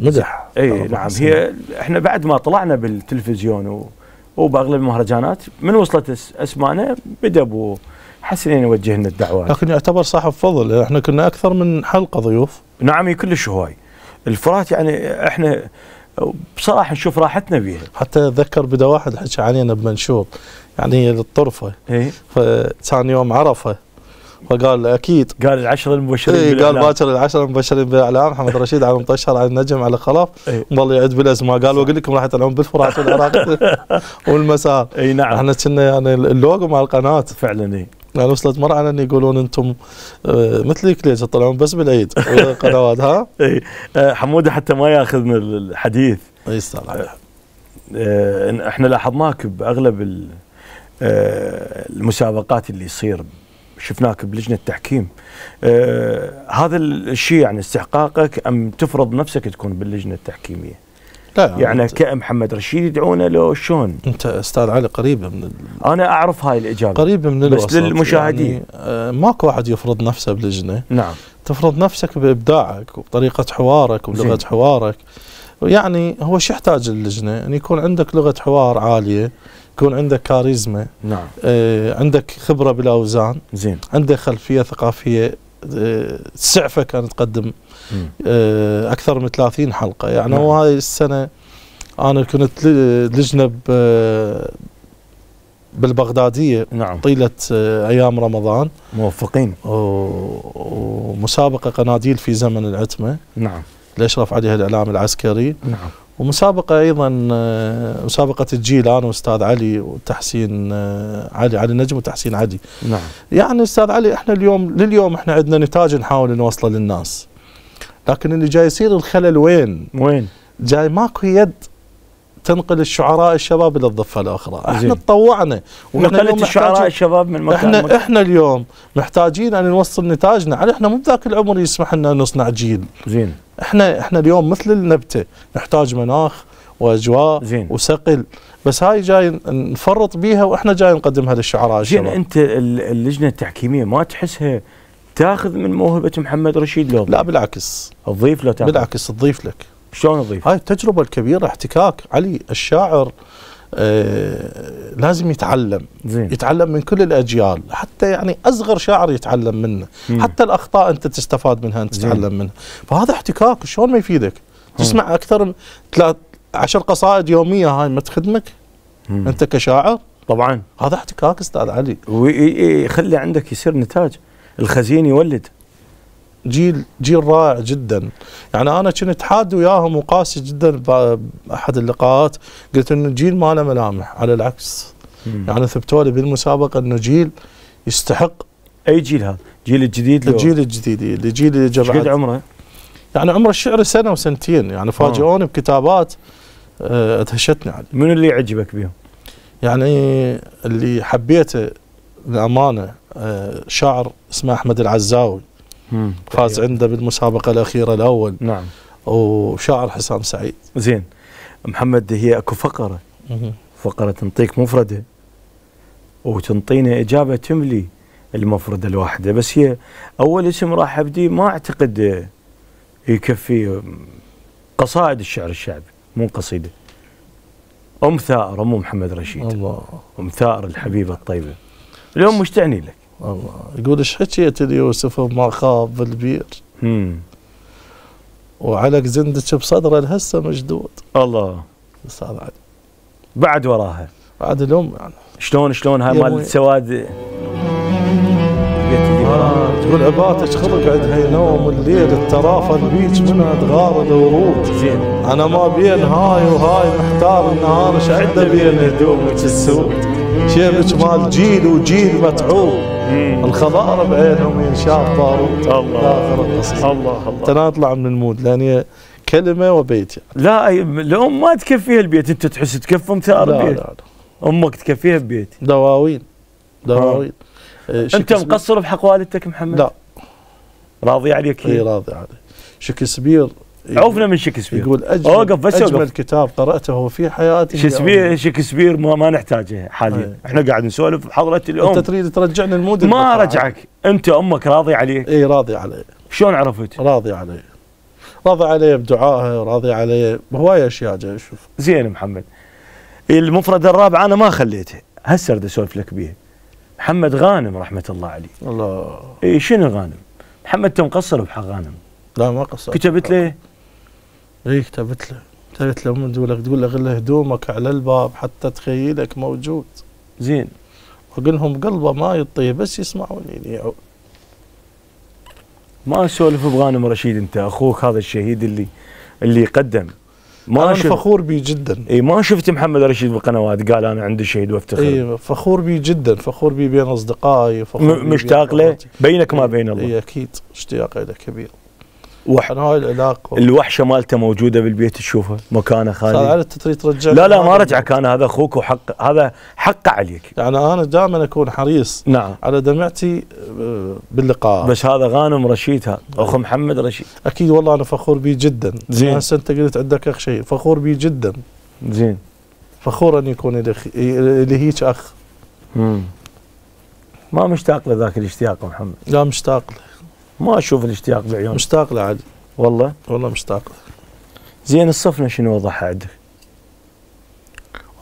مدح اي نعم. هي إحنا بعد ما طلعنا بالتلفزيون و وباغلب المهرجانات من وصلت أسماءنا بدأ أبو حسنين يوجه لنا الدعوات. لكن يعتبر صاحب فضل إحنا كنا أكثر من حلقة ضيوف. نعم كلش هواي. الفرات يعني إحنا بصراحة نشوف راحتنا بيها. حتى أتذكر بدأ واحد حكى علينا بمنشور يعني للطرفة. اي فكان يوم عرفة. فقال أكيد. قال العشر المبشرين إيه قال. باكر العشره المبشرين بالإعلام. محمد رشيد على مطشر على النجم على خلف. والله يعد بالاسماء قال واقول لكم راح يطلعون بالفرات والعراق والمسار. إي نعم. إحنا كنا يعني اللوجو مع القناة. فعلا إي. يعني وصلت مرة على ان يقولون أنتم آه، مثلك ليش تطلعون بس بالعيد. القنوات ها؟ إي. آه، حمودة حتى ما ياخذ من الحديث. إي إن إحنا لاحظناك بأغلب آه، المسابقات اللي يصير شفناك بلجنة التحكيم. آه، هذا الشيء يعني استحقاقك أم تفرض نفسك تكون باللجنة التحكيمية؟ لا يعني كمحمد رشيد يدعونه لو شلون أنت أستاذ علي قريب من ال- أنا أعرف هاي الإجابة. قريب من بس الوسط للمشاهدين. يعني آه، ماكو واحد يفرض نفسه بلجنة. نعم. تفرض نفسك بإبداعك وبطريقه حوارك وبلغة زين. حوارك. يعني هو شو يحتاج اللجنه؟ أن يكون عندك لغة حوار عالية يكون عندك كاريزما نعم. آه، عندك خبرة بالاوزان زين. عندك خلفية ثقافية آه، سعفة كانت تقدم. آه، أكثر من 30 حلقة. يعني نعم. هو هاي السنة أنا كنت لجنة بالبغدادية نعم. طيلة آه، أيام رمضان. موفقين. ومسابقة قناديل في زمن العتمة. نعم. اللي اشرف عليها الإعلام العسكري؟ نعم. ومسابقة أيضا آه، مسابقة الجيل أنا وأستاذ علي وتحسين آه، علي علي نجم وتحسين علي. نعم. يعني أستاذ علي إحنا اليوم لليوم إحنا عندنا نتاج نحاول نوصله للناس. لكن اللي جاي يصير الخلل وين؟ وين؟ جاي ماكو يد تنقل الشعراء الشباب إلى الضفة الأخرى، إحنا. تطوعنا. وإحنا اليوم نقلت الشعراء الشباب من مكان إحنا لمكان. إحنا اليوم محتاجين أن نوصل نتاجنا، على إحنا مو بذاك العمر يسمح لنا نصنع جيل، زين. إحنا إحنا اليوم مثل النبتة. نحتاج مناخ وأجواء زين. وسقل بس هاي جاي نفرط بيها وإحنا جاي نقدمها للشعراء زين الشباب أنت ال- اللجنة التحكيمية ما تحسها تاخذ من موهبة محمد رشيد لو؟ لا بالعكس. تضيف لو تاخذ. بالعكس تضيف لك. شلون تضيف؟ هاي التجربة الكبيرة احتكاك. علي الشاعر آه لازم يتعلم. زين. يتعلم من كل الأجيال. حتى يعني أصغر شاعر يتعلم منه. مم. حتى الأخطاء أنت تستفاد منها أنت زين. تتعلم منها. فهذا احتكاك. شلون ما يفيدك؟ تسمع أكثر من ثلاث عشر قصائد يومية هاي ما تخدمك مم. أنت كشاعر؟ طبعا. هذا احتكاك أستاذ علي. ويخلي عندك يصير نتاج. الخزين يولد. جيل جيل رائع جدا يعني أنا كنت حاد وياهم وقاسي جدا باحد اللقاءات قلت إنه جيل ما له ملامح على العكس مم. يعني ثبتوا لي بالمسابقة إنه جيل يستحق أي جيل هذا؟ جيل الجديد الجيل الجديد الجيل اللي إيش قد جاب عمره؟ يعني عمر الشعر سنة وسنتين يعني فاجئوني بكتابات آه، ادهشتني عليه منو اللي يعجبك بهم؟ يعني اللي حبيته للامانه آه، شاعر اسمه أحمد العزاوي. فاز عنده بالمسابقة الأخيرة الأول. نعم. وشاعر حسام سعيد. زين. محمد هي أكو فقرة. فقرة تنطيك مفردة. وتنطينا إجابة تملي المفردة الواحدة. بس هي أول اسم راح أبدي ما أعتقد يكفي قصائد الشعر الشعبي مو قصيدة. أم ثائر ام محمد رشيد. الله. أم ثائر الحبيبة الطيبة. اليوم مش تعني لك. الله. يقول إيش حكيت ليوسف ما خاب بالبير. وعلق زندك بصدره الهسه مشدود. الله. أستاذ علي. بعد وراها. بعد الام يعني. شلون شلون هاي مال السواد. آه تقول عباتك خلق عندها نوم الليل؟ الترافه البيج منها تغار الورود. زين. أنا ما بين هاي وهاي محتار النهار إيش عنده بين هدومك السود. شيبك مال جيل وجيل متعوب. الخضار بعينهم ينشاف بارود الله. الله الله. ترى اطلع من المود لأن هي كلمة وبيت يعني. لا الام ما تكفيها البيت. أنت تحس تكفي ام ثائر لا لا لا. أمك تكفيها ببيت دواوين دواوين. آه، أنت شكسبير- مقصر بحق والدتك محمد؟ لا. راضي عليك اي؟ راضي عليه شكسبير عوفنا من شكسبير. يقول اجمل أوقف بس أجمل اوقف كتاب قرأته في حياتي شكسبير شكسبير ما, ما نحتاجه حاليا. أي. إحنا قاعد نسولف بحضره أنت الام تريد ترجعني المود ما. رجعك. أنت أمك راضي عليك؟ إي راضي عليه شلون عرفت؟ راضي عليه راضي عليه بدعائه راضي عليه بهواي أشياء جاي أشوف زين محمد. المفردة الرابعة أنا ما خليته. هسه أريد أسولف لك بيه. محمد غانم رحمة الله عليه. الله. إي شنو غانم؟ محمد أنت مقصر بحق غانم؟ لا ما قصرت. كتبت له؟ اي كتبت له. كتبت له من تقول لك تقول له غله هدومك على الباب حتى تخيلك موجود. زين. واقول لهم قلبه ما يطيب بس يسمعوني يعو- ما أسولف بغانم رشيد أنت أخوك هذا الشهيد اللي اللي قدم. ما أنا شفت فخور بيه جدا. إي ما شفت محمد رشيد بالقنوات قال أنا عندي شهيد وأفتخر. إي فخور بيه جدا. فخور بيه بين أصدقائي فخور م- مشتاق له. بينك ما بين الله. اي أكيد. اشتياق له كبير. وح هاي العلاقة. الوحشة مالته موجودة بالبيت تشوفه مكانه صار خالي على تريد ترجع. لا لا ما رجعك أنا هذا أخوك وحق هذا حقه عليك. يعني أنا دائما أكون حريص نعم. على دمعتي آه، باللقاء. بس هذا غانم رشيد هذا أخو محمد رشيد. أكيد والله أنا فخور بيه جدا. زين. هسه انت قلت عندك أخ شيء فخور بيه جدا. زين. فخور أن يكون لي لي هيك أخ. مم. ما مشتاق لذاك الاشتياق محمد. لا مشتاق له. ما أشوف الاشتياق بعيون. مشتاق له علي والله؟ والله مشتاق. زين الصفنة شنو وضعها عندك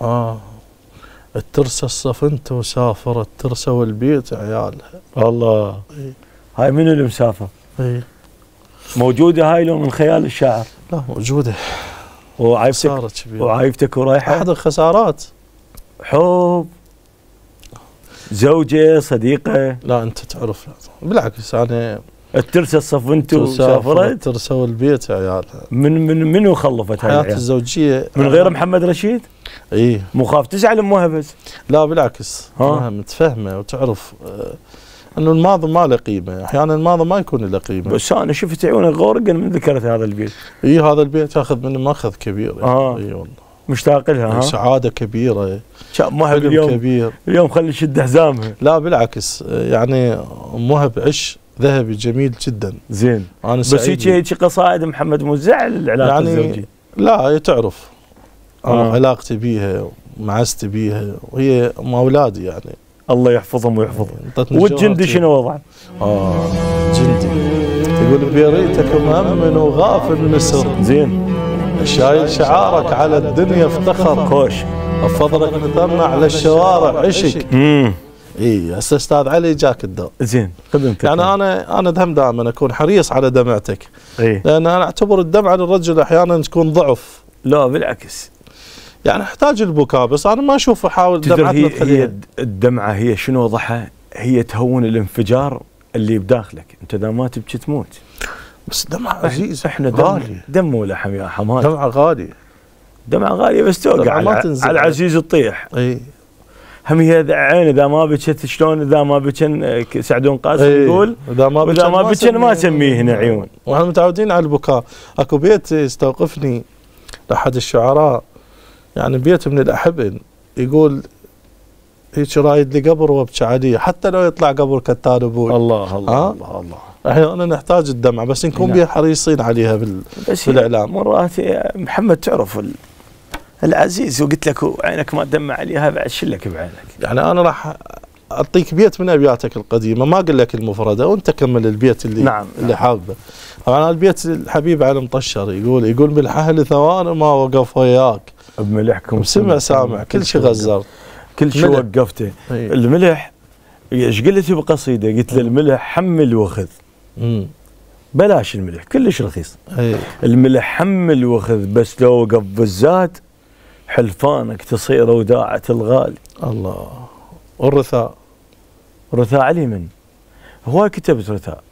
آه الترسة الصفنت وسافرت ترسه والبيت عيالها الله. إي. هاي منو اللي مسافر؟ إي. موجودة هاي لو من خيال الشاعر؟ لا موجودة. وعايفتك كبيرة. وعايفتك ورايحة؟ أحد الخسارات. حب. زوجة صديقة؟ لا أنت تعرف. بالعكس أنا الترسة صفنتو سافرت سافرت؟ ترسه والبيت عيالها من من منو خلفت هاي حياتي؟ الزوجية من غير محمد رشيد؟ إي. مو خاف تزعل أم وهبز لا بالعكس. ها؟ ها متفهمة وتعرف آه، إنه الماضي ما له قيمة. أحيانا الماضي ما يكون له قيمة. بس أنا شفت عيونك غورقا من ذكرت هذا البيت. إي هذا البيت ياخذ منه مأخذ كبير. يعني. آه. إي والله. مشتاق لها ها؟ سعادة كبيرة. شا- أم وهب حلم اليوم؟ كبير. اليوم خلي شد حزامها لا بالعكس. آه، يعني أم وهب عش ذهبي جميل جدا. زين. أنا بس هيك هيك قصائد محمد مزعل العلاقة يعني الزوجية؟ لا هي تعرف. أنا آه. علاقتي بيها ومعزتي بيها وهي ام أولادي يعني. الله يحفظهم ويحفظهم. والجندي. شنو وضعه؟ آه جندي. يقول بريتك مأمن وغافل نسر زين. شايل شعارك على الدنيا افتخر. خوش بفضلك نثنى على الشوارع عشق اي هسه أستاذ علي جاك الدور. زين. خدمتك يعني أنا أنا دهم دائما أكون حريص على دمعتك. إيه. لأن أنا أعتبر الدمعه للرجل أحيانا تكون ضعف. لا بالعكس. يعني أحتاج البكاء بس أنا ما أشوف احاول دمعتنا هي, هي الدمعة هي شنو وضعها؟ هي تهون الانفجار اللي بداخلك، أنت إذا ما تبكي تموت. بس دمعة عزيز إحنا غالي. دم ولحم يا حماد دمعة غالي دمعة غالية بس توقع على. على العزيز تطيح اي هم هي عين إذا ما بكت شلون إذا ما بكن آه، سعدون قاسم إي. يقول إذا ما واذا ما بكن ما سميه. سميه هنا عيون وإحنا متعودين على البكاء أكو بيت يستوقفني لأحد الشعراء يعني بيت من الأحبن يقول هيك رايد لي قبر وابكي عليه حتى لو يطلع قبر كتان أبوي الله الله؟ الله الله أحيانا نحتاج الدمعه بس نكون نعم. بيها حريصين عليها بال... بالإعلام. مرات محمد تعرف ال- العزيز وقلت لك عينك ما تدمع عليها بعد شلك بعينك. يعني أنا راح أعطيك بيت من أبياتك القديمة ما أقول لك المفردة وأنت كمل البيت اللي نعم، اللي نعم. حابه. طبعا البيت الحبيب علي مطشر يقول يقول بالحهل ثواني ما وقف وياك. بملحكم سمع سامع كل شيء غزرت كل شيء. وقفته. الملح إيش قلت بقصيدة؟ قلت له الملح حمل وخذ امم بلاش الملح كلش رخيص. إي. الملح حمل وخذ بس لو وقف بالزاد حلفانك تصير وداعة الغالي. الله. والرثاء. رثاء علي من؟ هواي كتبت رثاء.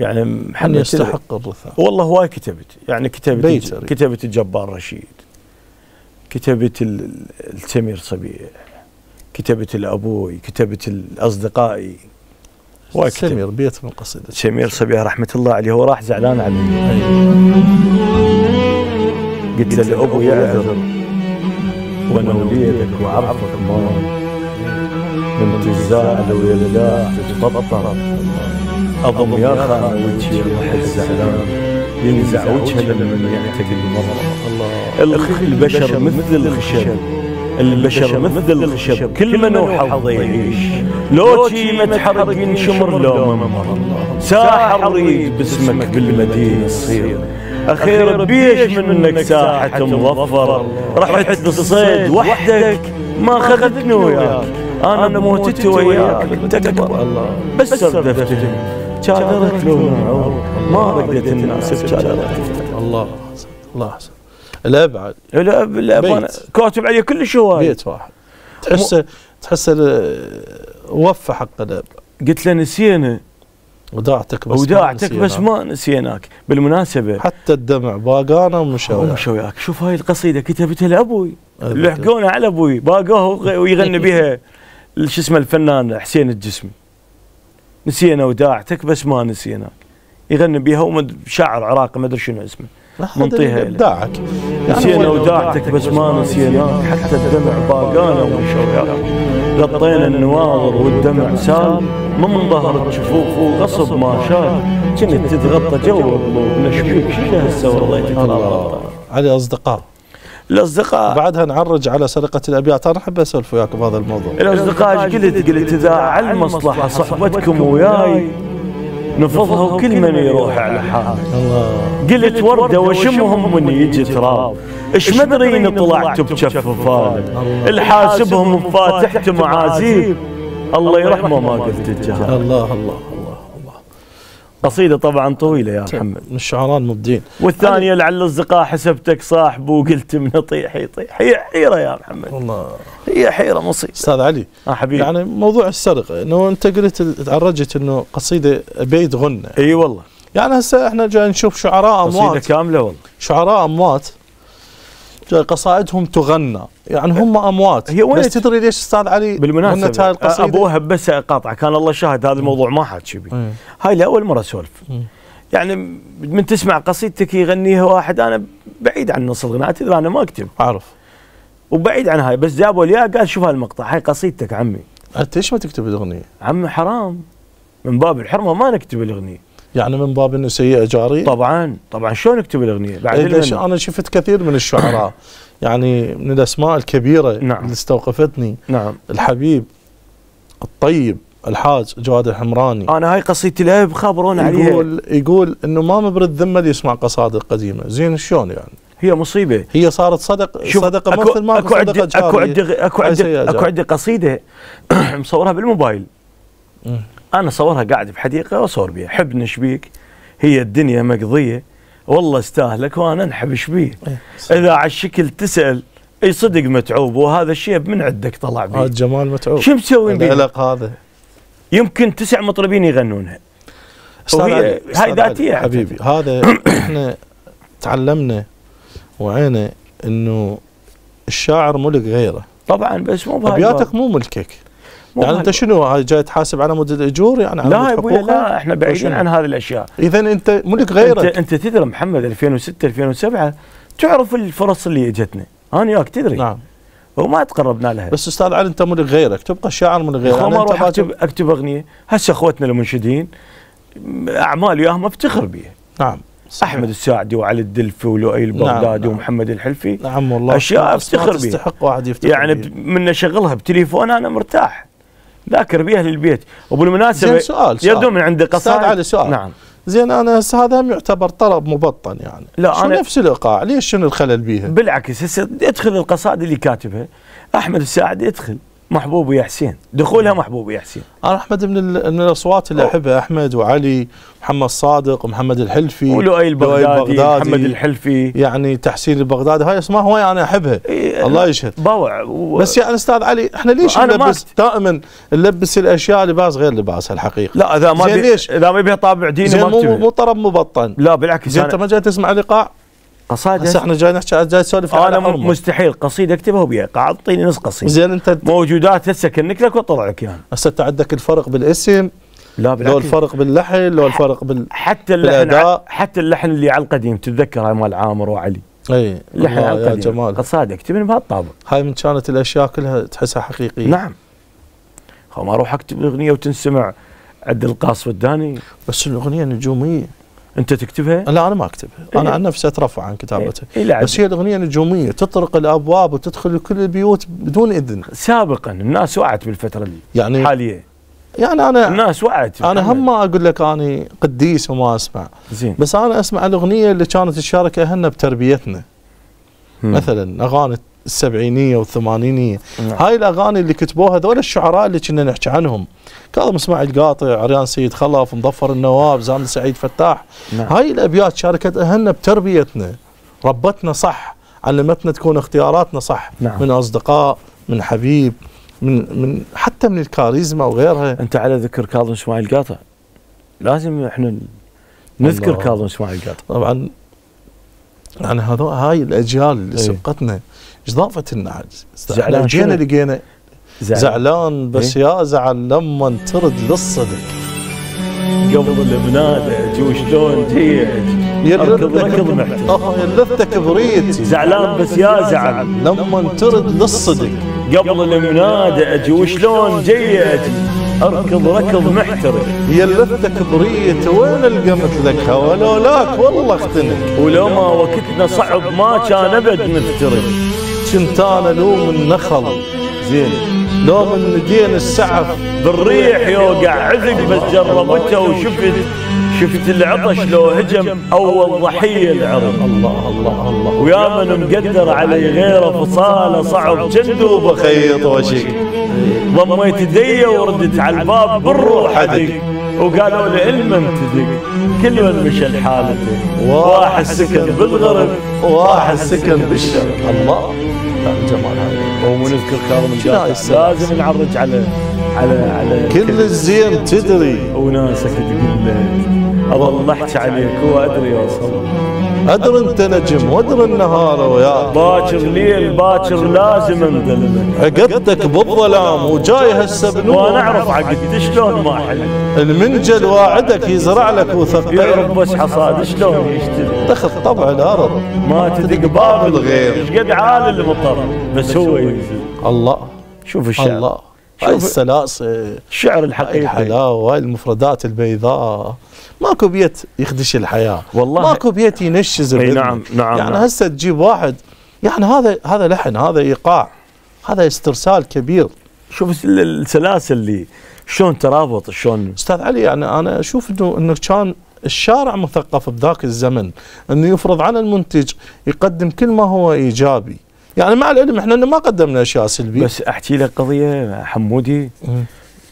يعني محمد يستحق الرثاء. والله هواي كتبت. يعني كتبت بيتري. كتبت الجبار رشيد. كتبت ال- ال- التمير صبيح. كتبت الأبوي. كتبت الأصدقائي. هواي سمير بيت من قصيدة. سمير صبيح رحمة الله عليه هو راح زعلان علي. قلت له الابو يعذر وأنا وليدك وعرفك ما انت الزعل ويا الداع تتبطر. أضم يا خان وجهي روح الزعلان. ينزع وجهه لما يعتقد المرض. الخ البشر مثل الخشب. البشر مثل الخشب. كل من وحظه يعيش. لو شي متحرق ينشمر لو ساحر ريد باسمك بالمدينة تصير اخير بيش منك ساحة مظفر رحت بالصيد وحدك ما خذتني وياك. أنا موتت وياك. تكبر. بس سردفتني. شادرت لو ما رقدت الناس بشادرتك الله حسن الله حسن الابعد لا لا بيت. أنا كاتب عليه كل شوي بيت واحد. تحسه تحسه وفى حق الأب. قلت له نسينا وداعتك بس ما وداعتك بس نسيناك. ما نسيناك. بالمناسبة. حتى الدمع باقانا ومشى وياك. ومشى وياك شوف هاي القصيدة كتبتها لابوي. لحقونا على أبوي. باقوه ويغني بها شو اسمه الفنان حسين الجسمي. نسينا وداعتك بس ما نسيناك. يغني بها ومد شاعر عراقي ما أدري شنو اسمه. منطيها. إبداعك. نسينا وداعتك بس ما نسيناك حتى الدمع باقانا ومشى وياك غطينا النواظر والدمع سال. من ظهر جفوف وغصب ما شال. كنت تتغطى جو قلوبنا شبيك شو هسه الله علي أصدقاء. الأصدقاء. بعدها نعرج على سرقة الأبيات. أنا أحب أسولف وياك بهذا الموضوع. الأصدقاء إيش قلت؟ قلت إذا على المصلحة صحبتكم وياي. نفضها وكل من يروح على حاله الله قلت ورده وشمهم من يجي تراب. إيش مدري اني طلعت بكف فالي الحاسبهم فاتحت معازيب الله يرحمه ما قلت الجهل الله الله. قصيدة طبعا طويلة يا محمد. من الشعراء المبدين والثانية لعل الأصدقاء حسبتك صاحب وقلت من طيح يطيح هي حيرة يا محمد. والله. هي حيرة مصيبة. أستاذ علي آه حبيبي. يعني موضوع السرقة إنه أنت قلت تعرجت إنه قصيدة بيت غنى إي والله. يعني هسه إحنا جاي نشوف شعراء قصيدة أموات. كاملة والله. شعراء أموات قصائدهم تغنى. يعني هم أموات. هي وين بس تدري ليش أستاذ علي غنت هاي القصيده ابوها بس قاطع كان الله شاهد هذا الموضوع ما حاكي بي. إيه. هاي لأول مرة أسولف. مم. يعني من تسمع قصيدتك يغنيها واحد أنا بعيد عن نص الغناء. تدري أنا ما أكتب. أعرف. وبعيد عن هاي بس جابوا لي قال شوف هالمقطع. هاي قصيدتك عمي. أنت ليش ما تكتب الأغنية؟ عمي حرام. من باب الحرمة ما نكتب الأغنية. يعني من باب إنه سيئة جاريه؟ طبعا طبعا. شلون نكتب الأغنية؟ بعد إيه. أنا شفت كثير من الشعراء. يعني من الأسماء الكبيرة نعم. اللي استوقفتني. نعم. الحبيب الطيب الحاج جواد الحمراني. أنا هاي قصيدتي الاب خابرونا عليها. يقول يقول إنه ما مبرد ذمة اللي يسمع قصائد قديمه زين شلون يعني؟ هي مصيبة. هي صارت صدق صدقة اكو مثل ما أكو عندي أكو. عندي أكو عندي قصيدة مصورها بالموبايل. أنا صورها قاعد بحديقه وأصور بيها. حب نشبيك هي الدنيا مقضية. والله استاهلك وأنا انحبش بيه إيه. إذا على الشكل تسأل أي صدق متعوب؟ وهذا الشيء من عندك طلع هذا بيه جمال متعوب. شو مسوين بيه العلق هذا. يمكن تسع مطربين يغنونها. وهي- علي، هاي ذاتية حبيبي هذا إحنا تعلمنا وعينا إنه الشاعر ملك غيره. طبعا بس مو بهاي أبياتك. مو ملكك. يعني انت شنو؟ هاي جاي تحاسب على مدة الاجور يعني على لا أبوي؟ لا إحنا بعيدين؟ عن هذه الأشياء. اذا أنت ملك انت غيرك. أنت تدري محمد 2006 2007 تعرف الفرص اللي اجتنا أنا وياك تدري. نعم. وما تقربنا لها. بس أستاذ علي أنت ملك غيرك. تبقى الشاعر ملك غيرك. يعني ما أنت أروح باكر- اكتب أكتب أغنية. هسه أخوتنا المنشدين أعمال وياهم افتخر بيها نعم صحيح. أحمد الساعدي وعلي الدلفي ولؤي البغدادي نعم. ومحمد الحلفي. نعم والله. أشياء أسماء أفتخر بيها. تستحق واحد يفتخر يعني بيها. ب- من أشغلها بتليفون أنا مرتاح. ذاكر بيها للبيت. وبالمناسبة زين سؤال سؤال. يبدو من عندي أستاذ قصائد علي سؤال. نعم. زين أنا هسه هذا هم يعتبر طلب مبطن يعني. لا، شو أنا- نفس الإيقاع؟ ليش شنو الخلل بيها؟ بالعكس هسه ادخل القصائد اللي كاتبها. أحمد الساعدي ادخل محبوب يا حسين. دخولها محبوب يا حسين. أنا أحمد من من الأصوات اللي. أحبها أحمد وعلي محمد صادق ومحمد الحلفي ولؤي البغدادي محمد الحلفي. يعني تحسين البغدادي هاي أسماء هواي أنا أحبها. إيه، الله يشهد. باوع و... بس يعني أستاذ علي إحنا ليش نلبس دائما نلبس الأشياء لباس غير لباسها الحقيقة؟ لا إذا ما بي... ليش؟ إذا ما بيها طابع ديني ما مو مو طرب مبطن لا بالعكس زين أنت ما جاي تسمع الايقاع قصائد هسه إحنا جاي نحكي جاي نسولف أنا. مستحيل. قصيده اكتبها وبيقع أعطيني نص قصيده زين أنت موجودات هسه كنك لك واطلع لك اياها هسه انت عندك الفرق بالاسم لا لو بالعكس. الفرق باللحن لو الفرق بال حتى اللحن حتى اللحن اللي على القديم. تتذكر هاي مال عامر وعلي؟ إي الله على القديم. جمال. قصائد اكتبها بهالطابع هاي من كانت الأشياء كلها تحسها حقيقية. نعم. خو ما أروح أكتب أغنية وتنسمع عند القاص وداني بس الأغنية نجومية. انت تكتبها؟ لا أنا ما أكتبها. أنا إيه. عن نفسي أترفع عن كتابتها إيه. بس هي الأغنية نجوميه تطرق الابواب وتدخل كل البيوت بدون إذن. سابقا الناس وعت بالفترة اللي يعني حاليا. يعني أنا الناس وعت أنا. هم ما أقول لك أني قديس وما أسمع. زين. بس أنا أسمع الأغنية اللي كانت تشارك أهلنا بتربيتنا. مم. مثلا أغاني السبعينية والثمانينية. نعم. هاي الأغاني اللي كتبوها هذول الشعراء اللي كنا نحكي عنهم. كاظم اسماعيل قاطع عريان سيد خلف مظفر النواب زامل سعيد فتاح نعم. هاي الأبيات شاركت أهلنا بتربيتنا ربتنا صح علمتنا تكون اختياراتنا صح نعم. من أصدقاء من حبيب من من حتى من الكاريزما وغيرها أنت على ذكر كاظم إسماعيل قاطع لازم إحنا نذكر. كاظم إسماعيل قاطع طبعا يعني هذو هاي الأجيال اللي إيه. سبقتنا إيش ضافت لنا؟ زعلان إحنا؟ لقينا زعل. زعلان بس يا زعل لما ترد للصدق. قبل المنادى جو شلون جي اركض ركض محترم. آه يا لذتك بريتي زعلان بس يا زعل. لما ترد للصدق. قبل المنادى أجي وشلون جي أجي اركض ركض محترم. يا لذتك بريتي وين القمت لك؟ ولولاك والله اختنك ولو ما وقتنا صعب ما كان أبد نفترق كنت أنا لوم النخل. زين. لو من السعف بالريح يوقع عذق بس جربته وشفت شفت العطش لو هجم أول ضحية العرض الله الله الله ويا من مقدر علي غيره فصاله صعب جندوبه خيط وشق ضميت يدي وردت على الباب بالروح ادق وقالوا لي المم تدق كل من مشى لحالته واحد سكن بالغرب واحد سكن بالشرق. الله. لا الجمال هذا. ونذكر كاظم لا القاطع. لازم نعرج على على على كل الزين تدري. وناسك تقول له أظل أحكي عليك وأدري اوصل ادري أنت نجم وادري النهار وياك باكر ليل باكر لازم اندللك عقدتك بالظلام وجاي هسه وأنا بنور أعرف عقد شلون ما احل المنجل واعدك يزرع لك يعرف وثقيل بس حصاد شلون يشتري؟ دخل طبع الأرض ما تدق باب الغير. إيش قد عال المطر؟ بس هو ينزل. الله. شوف الشعر. الله. هاي السلاسه الشعر الحقيقي. الحلاوة هاي المفردات البيضاء. ماكو بيت يخدش الحياة. والله- ماكو بيت ينشز إي. نعم نعم يعني نعم. هسه تجيب واحد يعني هذا هذا لحن هذا إيقاع هذا استرسال كبير. شوف الس- السلاسل اللي شلون ترابط شلون أستاذ علي يعني أنا أشوف إنه إنه كان الشارع مثقف بذاك الزمن إنه يفرض على المنتج يقدم كل ما هو إيجابي. يعني مع العلم إحنا ما قدمنا أشياء سلبية. بس أحكي لك قضية حمودي.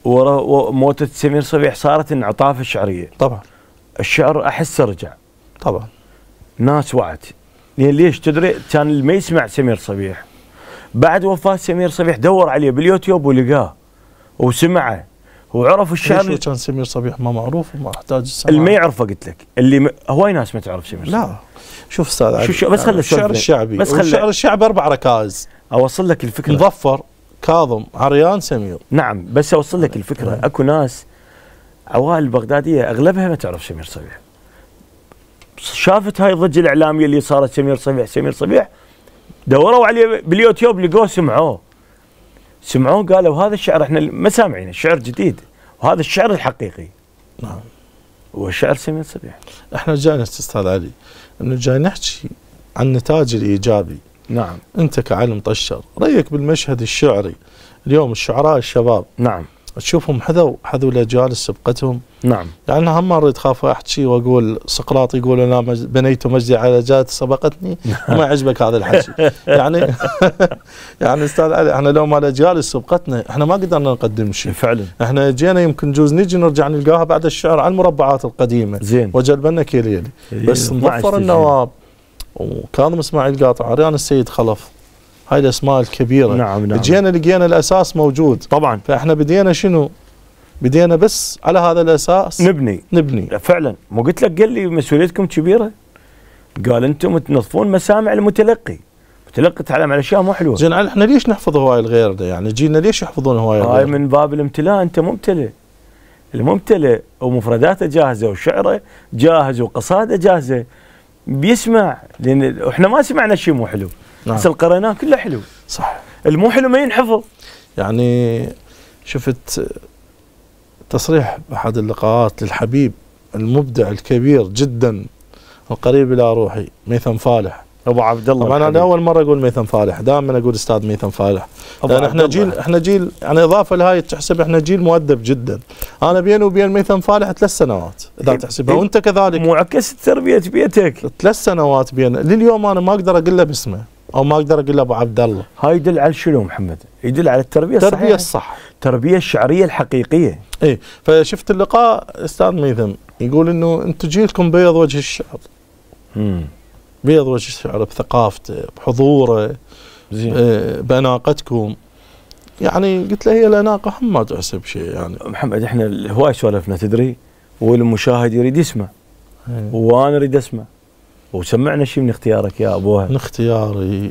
ورا موتة سمير صبيح صارت انعطاف الشعرية. طبعا. الشعر احسه رجع. طبعا. ناس وعت. ليه- ليش تدري؟ كان اللي ما يسمع سمير صبيح. بعد وفاة سمير صبيح دور عليه باليوتيوب ولقاه. وسمعه. وعرف الشعر ليش كان سمير صبيح ما معروف وما احتاج السماع؟ اللي ما يعرفه قلت لك اللي م... هواي ناس ما تعرف سمير صبيح. لا شوف أستاذ شو- شو- بس خلي الشعر السالفة. الشعبي. بس خلي- الشعر الشعبي أربع ركائز. أوصل لك الفكرة. مظفر كاظم عريان سمير. نعم بس أوصل لك الفكرة. أكو ناس عوائل بغدادية أغلبها ما تعرف سمير صبيح. شافت هاي الضجه الإعلامية اللي صارت سمير صبيح سمير صبيح دوروا عليه باليوتيوب لقوه سمعوه. سمعوه قالوا هذا الشعر إحنا ما سامعينه الشعر جديد. وهذا الشعر الحقيقي. نعم. هو شعر سمير صبيح. إحنا جاينا أستاذ علي انه جاي نحكي عن النتاج الايجابي. نعم. انت كعلم طشر رأيك بالمشهد الشعري اليوم الشعراء الشباب. نعم. تشوفهم حذوا حذوا الاجيال سبقتهم نعم. يعني هم ما أريد خاف احكي وأقول سقراط يقول أنا بنيت مجدي على جاد سبقتني وما يعجبك هذا الحكي. يعني يعني أستاذ علي إحنا لو ما الاجيال سبقتنا إحنا ما قدرنا نقدم شيء فعلا. إحنا جينا يمكن جوز نجي نرجع نلقاها بعد الشعر على المربعات القديمة. زين. وجلبنا كيليلي بس 12 مظفر. النواب وكاظم اسماعيل قاطع عريان السيد خلف. هاي الاسماء الكبيرة. نعم نعم. جينا لقينا الأساس موجود. طبعا. فإحنا بدينا شنو؟ بدينا بس على هذا الأساس نبني. نبني. لا فعلا. مو قلت لك قال لي مسؤوليتكم كبيرة؟ قال أنتم تنظفون مسامع المتلقي. متلقي تعلم على أشياء مو حلوة. زين إحنا ليش نحفظ هواي الغير ده؟ يعني جينا ليش يحفظون هواي هاي؟ من باب الامتلاء أنت ممتلئ. الممتلئ ومفرداته جاهزة وشعره جاهز وقصاده جاهزة. بيسمع لأن إحنا ما سمعنا شيء مو حلو. نعم. بس اللي قريناه كله حلو صح المو حلو ما ينحفظ. يعني شفت تصريح بأحد اللقاءات للحبيب المبدع الكبير جدا القريب إلى روحي ميثم فالح. أبو عبد الله طبعا أنا. أول مرة أقول ميثم فالح دائما أقول أستاذ ميثم فالح. أبو لأن إحنا. جيل إحنا جيل يعني إضافة لهاي تحسب إحنا جيل مؤدب جدا. أنا بيني وبين ميثم فالح ثلاث سنوات إذا إيه، تحسبها. إيه. وأنت كذلك. معكس تربيه بيتك. ثلاث سنوات بين لليوم أنا ما أقدر أقول له باسمه. أو ما أقدر أقول ابو عبد الله. هاي يدل على شنو محمد؟ يدل على التربية التربيه الصحيحه الصح التربيه الشعرية الحقيقية. اي فشفت اللقاء أستاذ ميثم يقول إنه أنتم جيلكم بيض وجه الشعر. امم بيض وجه الشعر بثقافته بحضوره زين. آه، باناقتكم يعني قلت له هي الاناقه هم ما تحسب شيء يعني. محمد إحنا هواي سولفنا تدري؟ والمشاهد يريد يسمع. وأنا أريد أسمع. وسمعنا شيء من اختيارك يا ابوها من اختياري.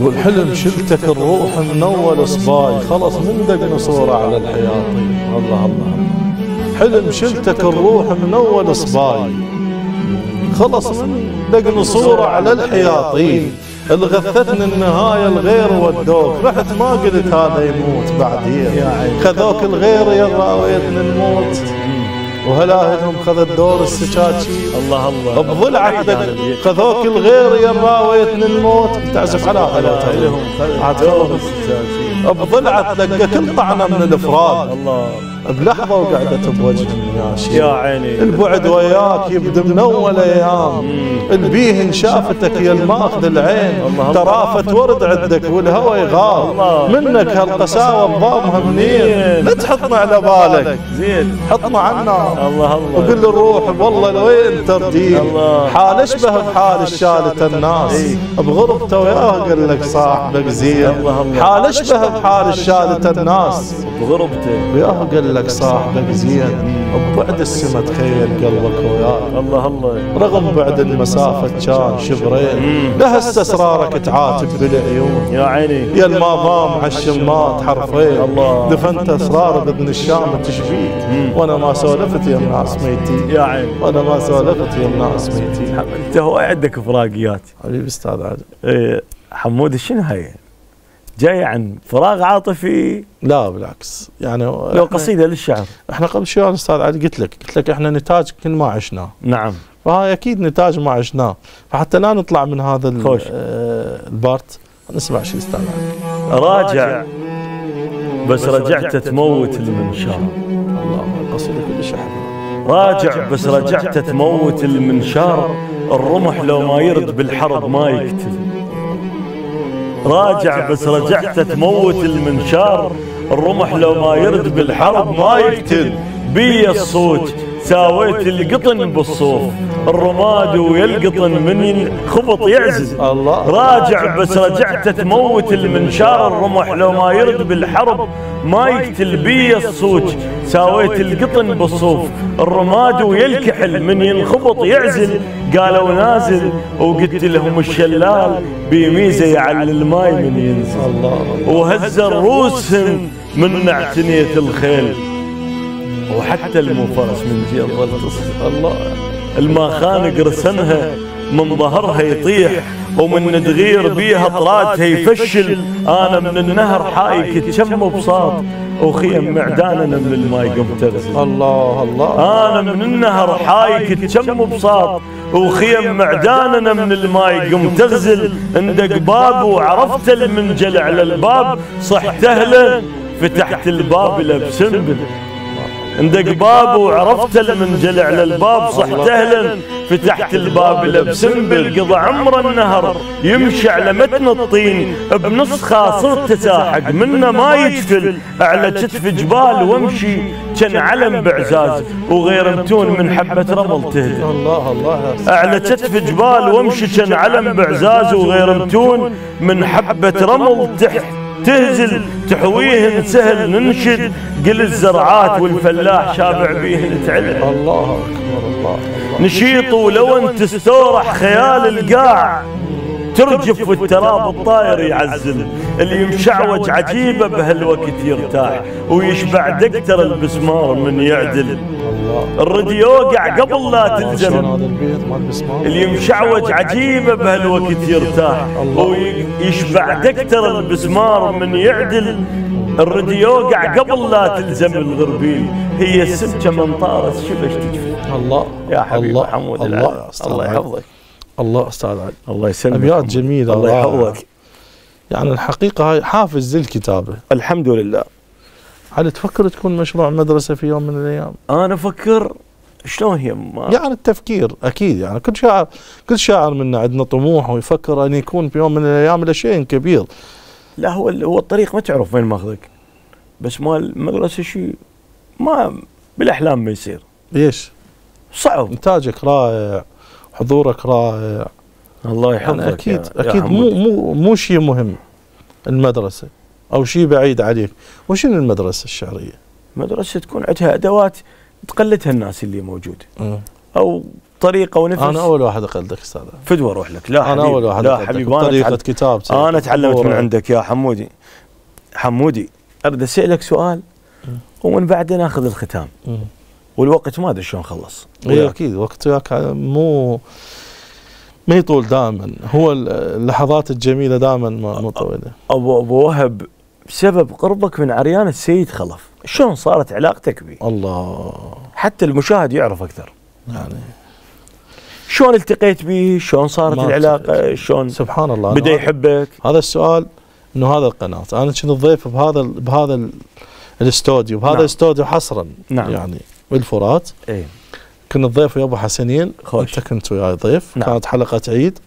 والحلم شلتك الروح من اول صباي خلص من دق نصوره على الحياطي الله الله حلم شلتك الروح من اول صباي خلص من دق نصوره على الحياطين. الغثتني النهاية الغير ودوك. رحت ما قلت هذا يموت بعدين خذوك الغير يا راويتني الموت. وهلاهدهم خذت دور السكاكين الله الله. بضلعك دق خذوك الغير يا راويتني الموت تعزف على عاد خلص. بضلعك دق كل طعنة من الأفراد. الله. بلحظة وقعدت بوجهي. يا شيخ يا عيني. البعد وياك يبدو من أول أيام. البيهن شافتك يا الماخذ العين. ترافت ورد عندك والهوى يغار. منك هالقساوة بضامها منين؟ لا تحطنا على بالك. زين. حطنا عنا. الله الله. وقل الروح والله لوين تردين؟ الله. حال اشبه بحال الشالة الناس. إيه. بغربته وياه قال لك صاحبك زين. حال اشبه بحال الشالة الناس. بغربته. وياه قال لك صاحبك زين ببعد السما تخيل قلبك وياه الله الله. رغم بعد المسافة كان شبرين. لهس أسرارك تعاتب بالعيون. يا عيني. يا الماضام على الشمات حرفين. الله. دفنت أسرار باذن الشام تشبيك وأنا ما سولفت يا الناس ميتين يا عيني. وأنا ما سولفت يا الناس ميتين انت هواي عندك فراقيات. حبيبي أستاذ عادل. إيه، حمود شنو هاي جاي عن فراغ عاطفي. لا بالعكس. يعني لو قصيدة للشعر. إحنا قبل شوي أستاذ عادل قلت لك قلت لك إحنا نتاج كل ما عشناه نعم. فهاي أكيد نتاج ما عشناه فحتى لا نطلع من هذا خوش. آه، البارت نسمع شيء أستاذ عادل راجع. بس رجعت تموت المنشار. الله القصيده كل شيء حلو راجع. بس رجعت تموت المنشار. الرمح لو ما يرد بالحرب ما يقتل. راجع بس رجعت تموت المنشار. الرمح لو ما يرد بالحرب ما يقتل. بي الصوت. ساويت القطن بالصوف. الرماد ويا القطن من ينخبط يعزل الله. راجع بس رجعت تموت المنشار الرمح. لو ما يرد بالحرب ما يقتل بي الصوت. ساويت القطن بالصوف. الرماد ويا الكحل من ينخبط يعزل. قالوا نازل وقلت لهم الشلال بميزة يعل الماي من ينزل. الله. وهز الروس من اعتنية الخيل. وحتى المفرس من جي ظل تصل الله. الماخانق رسنها من ظهرها يطيح ومن تغير بيها طراتها يفشل. أنا من النهر حايك تشم بساط وخيم معداننا من الماي قم تغزل الله الله. أنا من النهر حايك تشم بساط وخيم معداننا من الماي قم تغزل اندق باب وعرفت المنجل على الباب صحت أهلا فتحت الباب لبسنبل اندق باب وعرفت المنجل على الباب صحت أهلا. فتحت الباب لبسنبل قضى عمر النهر. يمشي على متن الطين. بنسخة صرت تساحق. منه ما يتفل على كتف جبال وامشي. كان علم بعزاز. وغير متون من حبة رمل تهدى الله الله. على كتف جبال وامشي كان علم بعزاز. وغير متون من حبة رمل تحت. تهزل تحويهن سهل ننشد قل الزرعات والفلاح شابع بيهن تعلم. الله أكبر الله الله نشيط ولو انت تستورح خيال القاع. ترجف في التراب الطاير يعزل اللي مشعوج عجيبه بهالوقت يرتاح. ويشبع دكتر البسمار من يعدل. الرد يوقع قبل لا تلزم اللي مشعوج عجيبه بهالوقت يرتاح. ويشبع دكتر البسمار من يعدل. الرد يوقع قبل لا تلزم الغربيل هي السمكه من طارت شبش تجفي الله. يا حبيبي الله. محمود الله. الله. يحفظك. الله أستاذ علي الله يسلمك. أبيات. جميلة. الله. يحفظك. يعني الحقيقة هاي حافز للكتابه الحمد لله. هل تفكر تكون مشروع مدرسة في يوم من الأيام؟ أنا أفكر شلون هي؟ ما يعني التفكير أكيد. يعني كل شاعر كل شاعر منا عندنا طموح ويفكر أن يكون في يوم من الأيام له شيء كبير. لا هو هو الطريق ما تعرف وين ماخذك. بس مال المدرسة شيء ما بالأحلام ما يصير. ليش؟ صعب. إنتاجك رائع. حضورك رائع. الله يحفظك أكيد يا- يا أكيد. مو حمود. مو مو شيء مهم المدرسة أو شيء بعيد عليك. وشنو المدرسة الشعرية؟ مدرسة تكون عندها أدوات تقلدها الناس اللي موجوده أه. أو طريقة ونفس. أنا أول واحد أقلدك أستاذ. فدوه أروح لك. لا أنا أول واحد لا حبيبي طريقة تعلم كتابتك أنا تعلمت من. عندك يا حمودي. حمودي اريد أسألك سؤال ومن بعده ناخذ الختام. مم. والوقت ما أدري شلون خلص. اي. أكيد وقت وياك. مو ما يطول دائما. هو اللحظات الجميلة دائما ما مو طويلة. ابو أبو وهب بسبب قربك من عريان السيد خلف شلون صارت علاقتك به الله. حتى المشاهد يعرف أكثر. يعني شلون التقيت به شلون صارت العلاقة. شلون سبحان الله. بدأ يحبك؟ هذا السؤال إنه هذا القناة. أنا كنت ضيف بهذا بهذا ال- الاستوديو بهذا نعم. الاستوديو حصرا. نعم. يعني بالفرات اي كنا ضيف ويا أبو حسنين خوش. أنت كنت وياي ضيف. نعم. كانت حلقة عيد.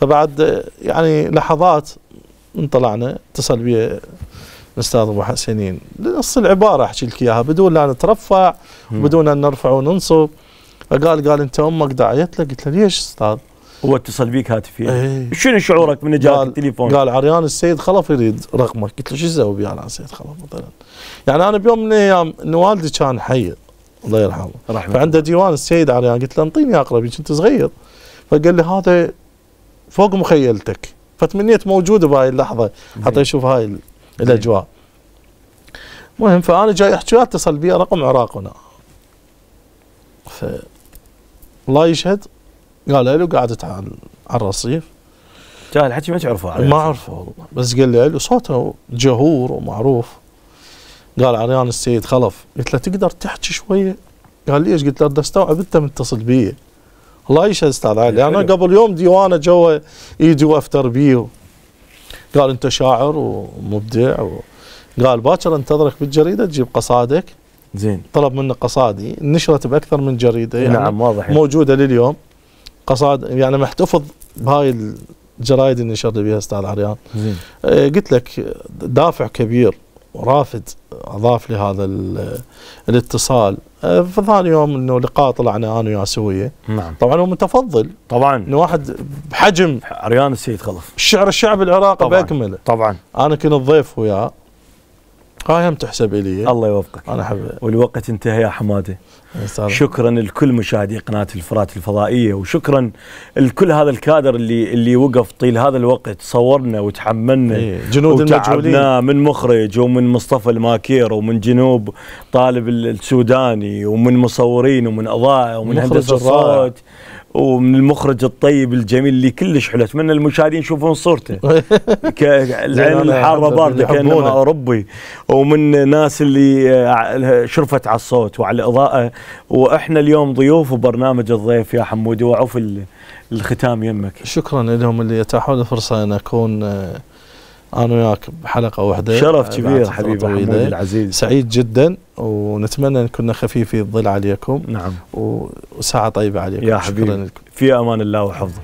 فبعد يعني لحظات من طلعنا اتصل بي الأستاذ أبو حسنين. نص العبارة أحكي لك إياها بدون لا نترفع بدون أن نرفع وننصب. فقال قال أنت أمك داعيت لك قلت له ليش أستاذ؟ هو اتصل بيك هاتفيا إيه. شنو شعورك من جاك التليفون؟ قال عريان السيد خلف يريد رقمك. قلت له شو أسوي بيه عريان السيد خلف؟ مثلا يعني أنا بيوم من الأيام إن والدي كان حي. الله يرحمه. رحمة. فعنده ديوان السيد عريان قلت له انطيني اقرب كنت صغير. فقال لي هذا فوق مخيلتك. فتمنيت موجود بهاي اللحظة. حتى. يشوف هاي ال- الأجواء. المهم فأنا جاي أحكي اتصل بي رقم عراقنا. ف الله يشهد. قال له قعدت على الرصيف. جاهل الحكي ما تعرفه. ما أعرفه والله. بس قال لي صوته جهور ومعروف. قال عريان السيد خلف قلت له تقدر تحكي شوية قال ليش قلت له استوعب أنت متصل بي. الله يشهد أستاذ علي أنا. قبل يوم ديوانة جوا ايدي وافتر بيه قال أنت شاعر ومبدع و... قال باكر أنتظرك بالجريدة تجيب قصادك. زين. طلب مني قصادي نشرت بأكثر من جريدة يعني نعم واضح. موجودة لليوم. قصاد يعني محتفظ بهاي الجرايد اللي نشرت بها أستاذ عريان. زين. آه، قلت لك دافع كبير. ورافد أضاف لي هذا ال- الاتصال. آه، فثاني يوم إنه لقاء طلعنا أنا وياه سويه نعم. طبعا هو متفضل. طبعا. إنه واحد بحجم عريان السيد خلف. الشعر الشعبي العراقي طبعاً. باكمله طبعا. أنا كنت ضيف وياه. هاي هم تحسب لي الله يوفقك. أنا احب والوقت انتهى يا حمادة. شكرا لكل مشاهدي قناة الفرات الفضائية وشكرا لكل هذا الكادر اللي اللي وقف طيل هذا الوقت صورنا وتحملنا إيه، جنود وتعبناه من مخرج ومن مصطفى الماكير ومن جنوب طالب ال- السوداني ومن مصورين ومن اضاءه ومن هندسة الرائع. ومن المخرج الطيب الجميل اللي كلش حلو. أتمنى المشاهدين يشوفون صورته. العين الحارة بارده يحبونه. اوروبي ومن ناس اللي آه، شرفت على الصوت وعلى الإضاءة. وإحنا اليوم ضيوف وبرنامج الضيف يا حمودي. وعوف ال- الختام يمك. شكرا لهم اللي اتاحوا لي الفرصة أن أكون آه، أنا وياك بحلقة واحدة. شرف كبير حبيبي. حمودي العزيز. سعيد جدا ونتمنى أن كنا خفيفي الظل عليكم. نعم. وساعة طيبة عليكم. يا شكرا حبيبي. لكم. في أمان الله وحفظه.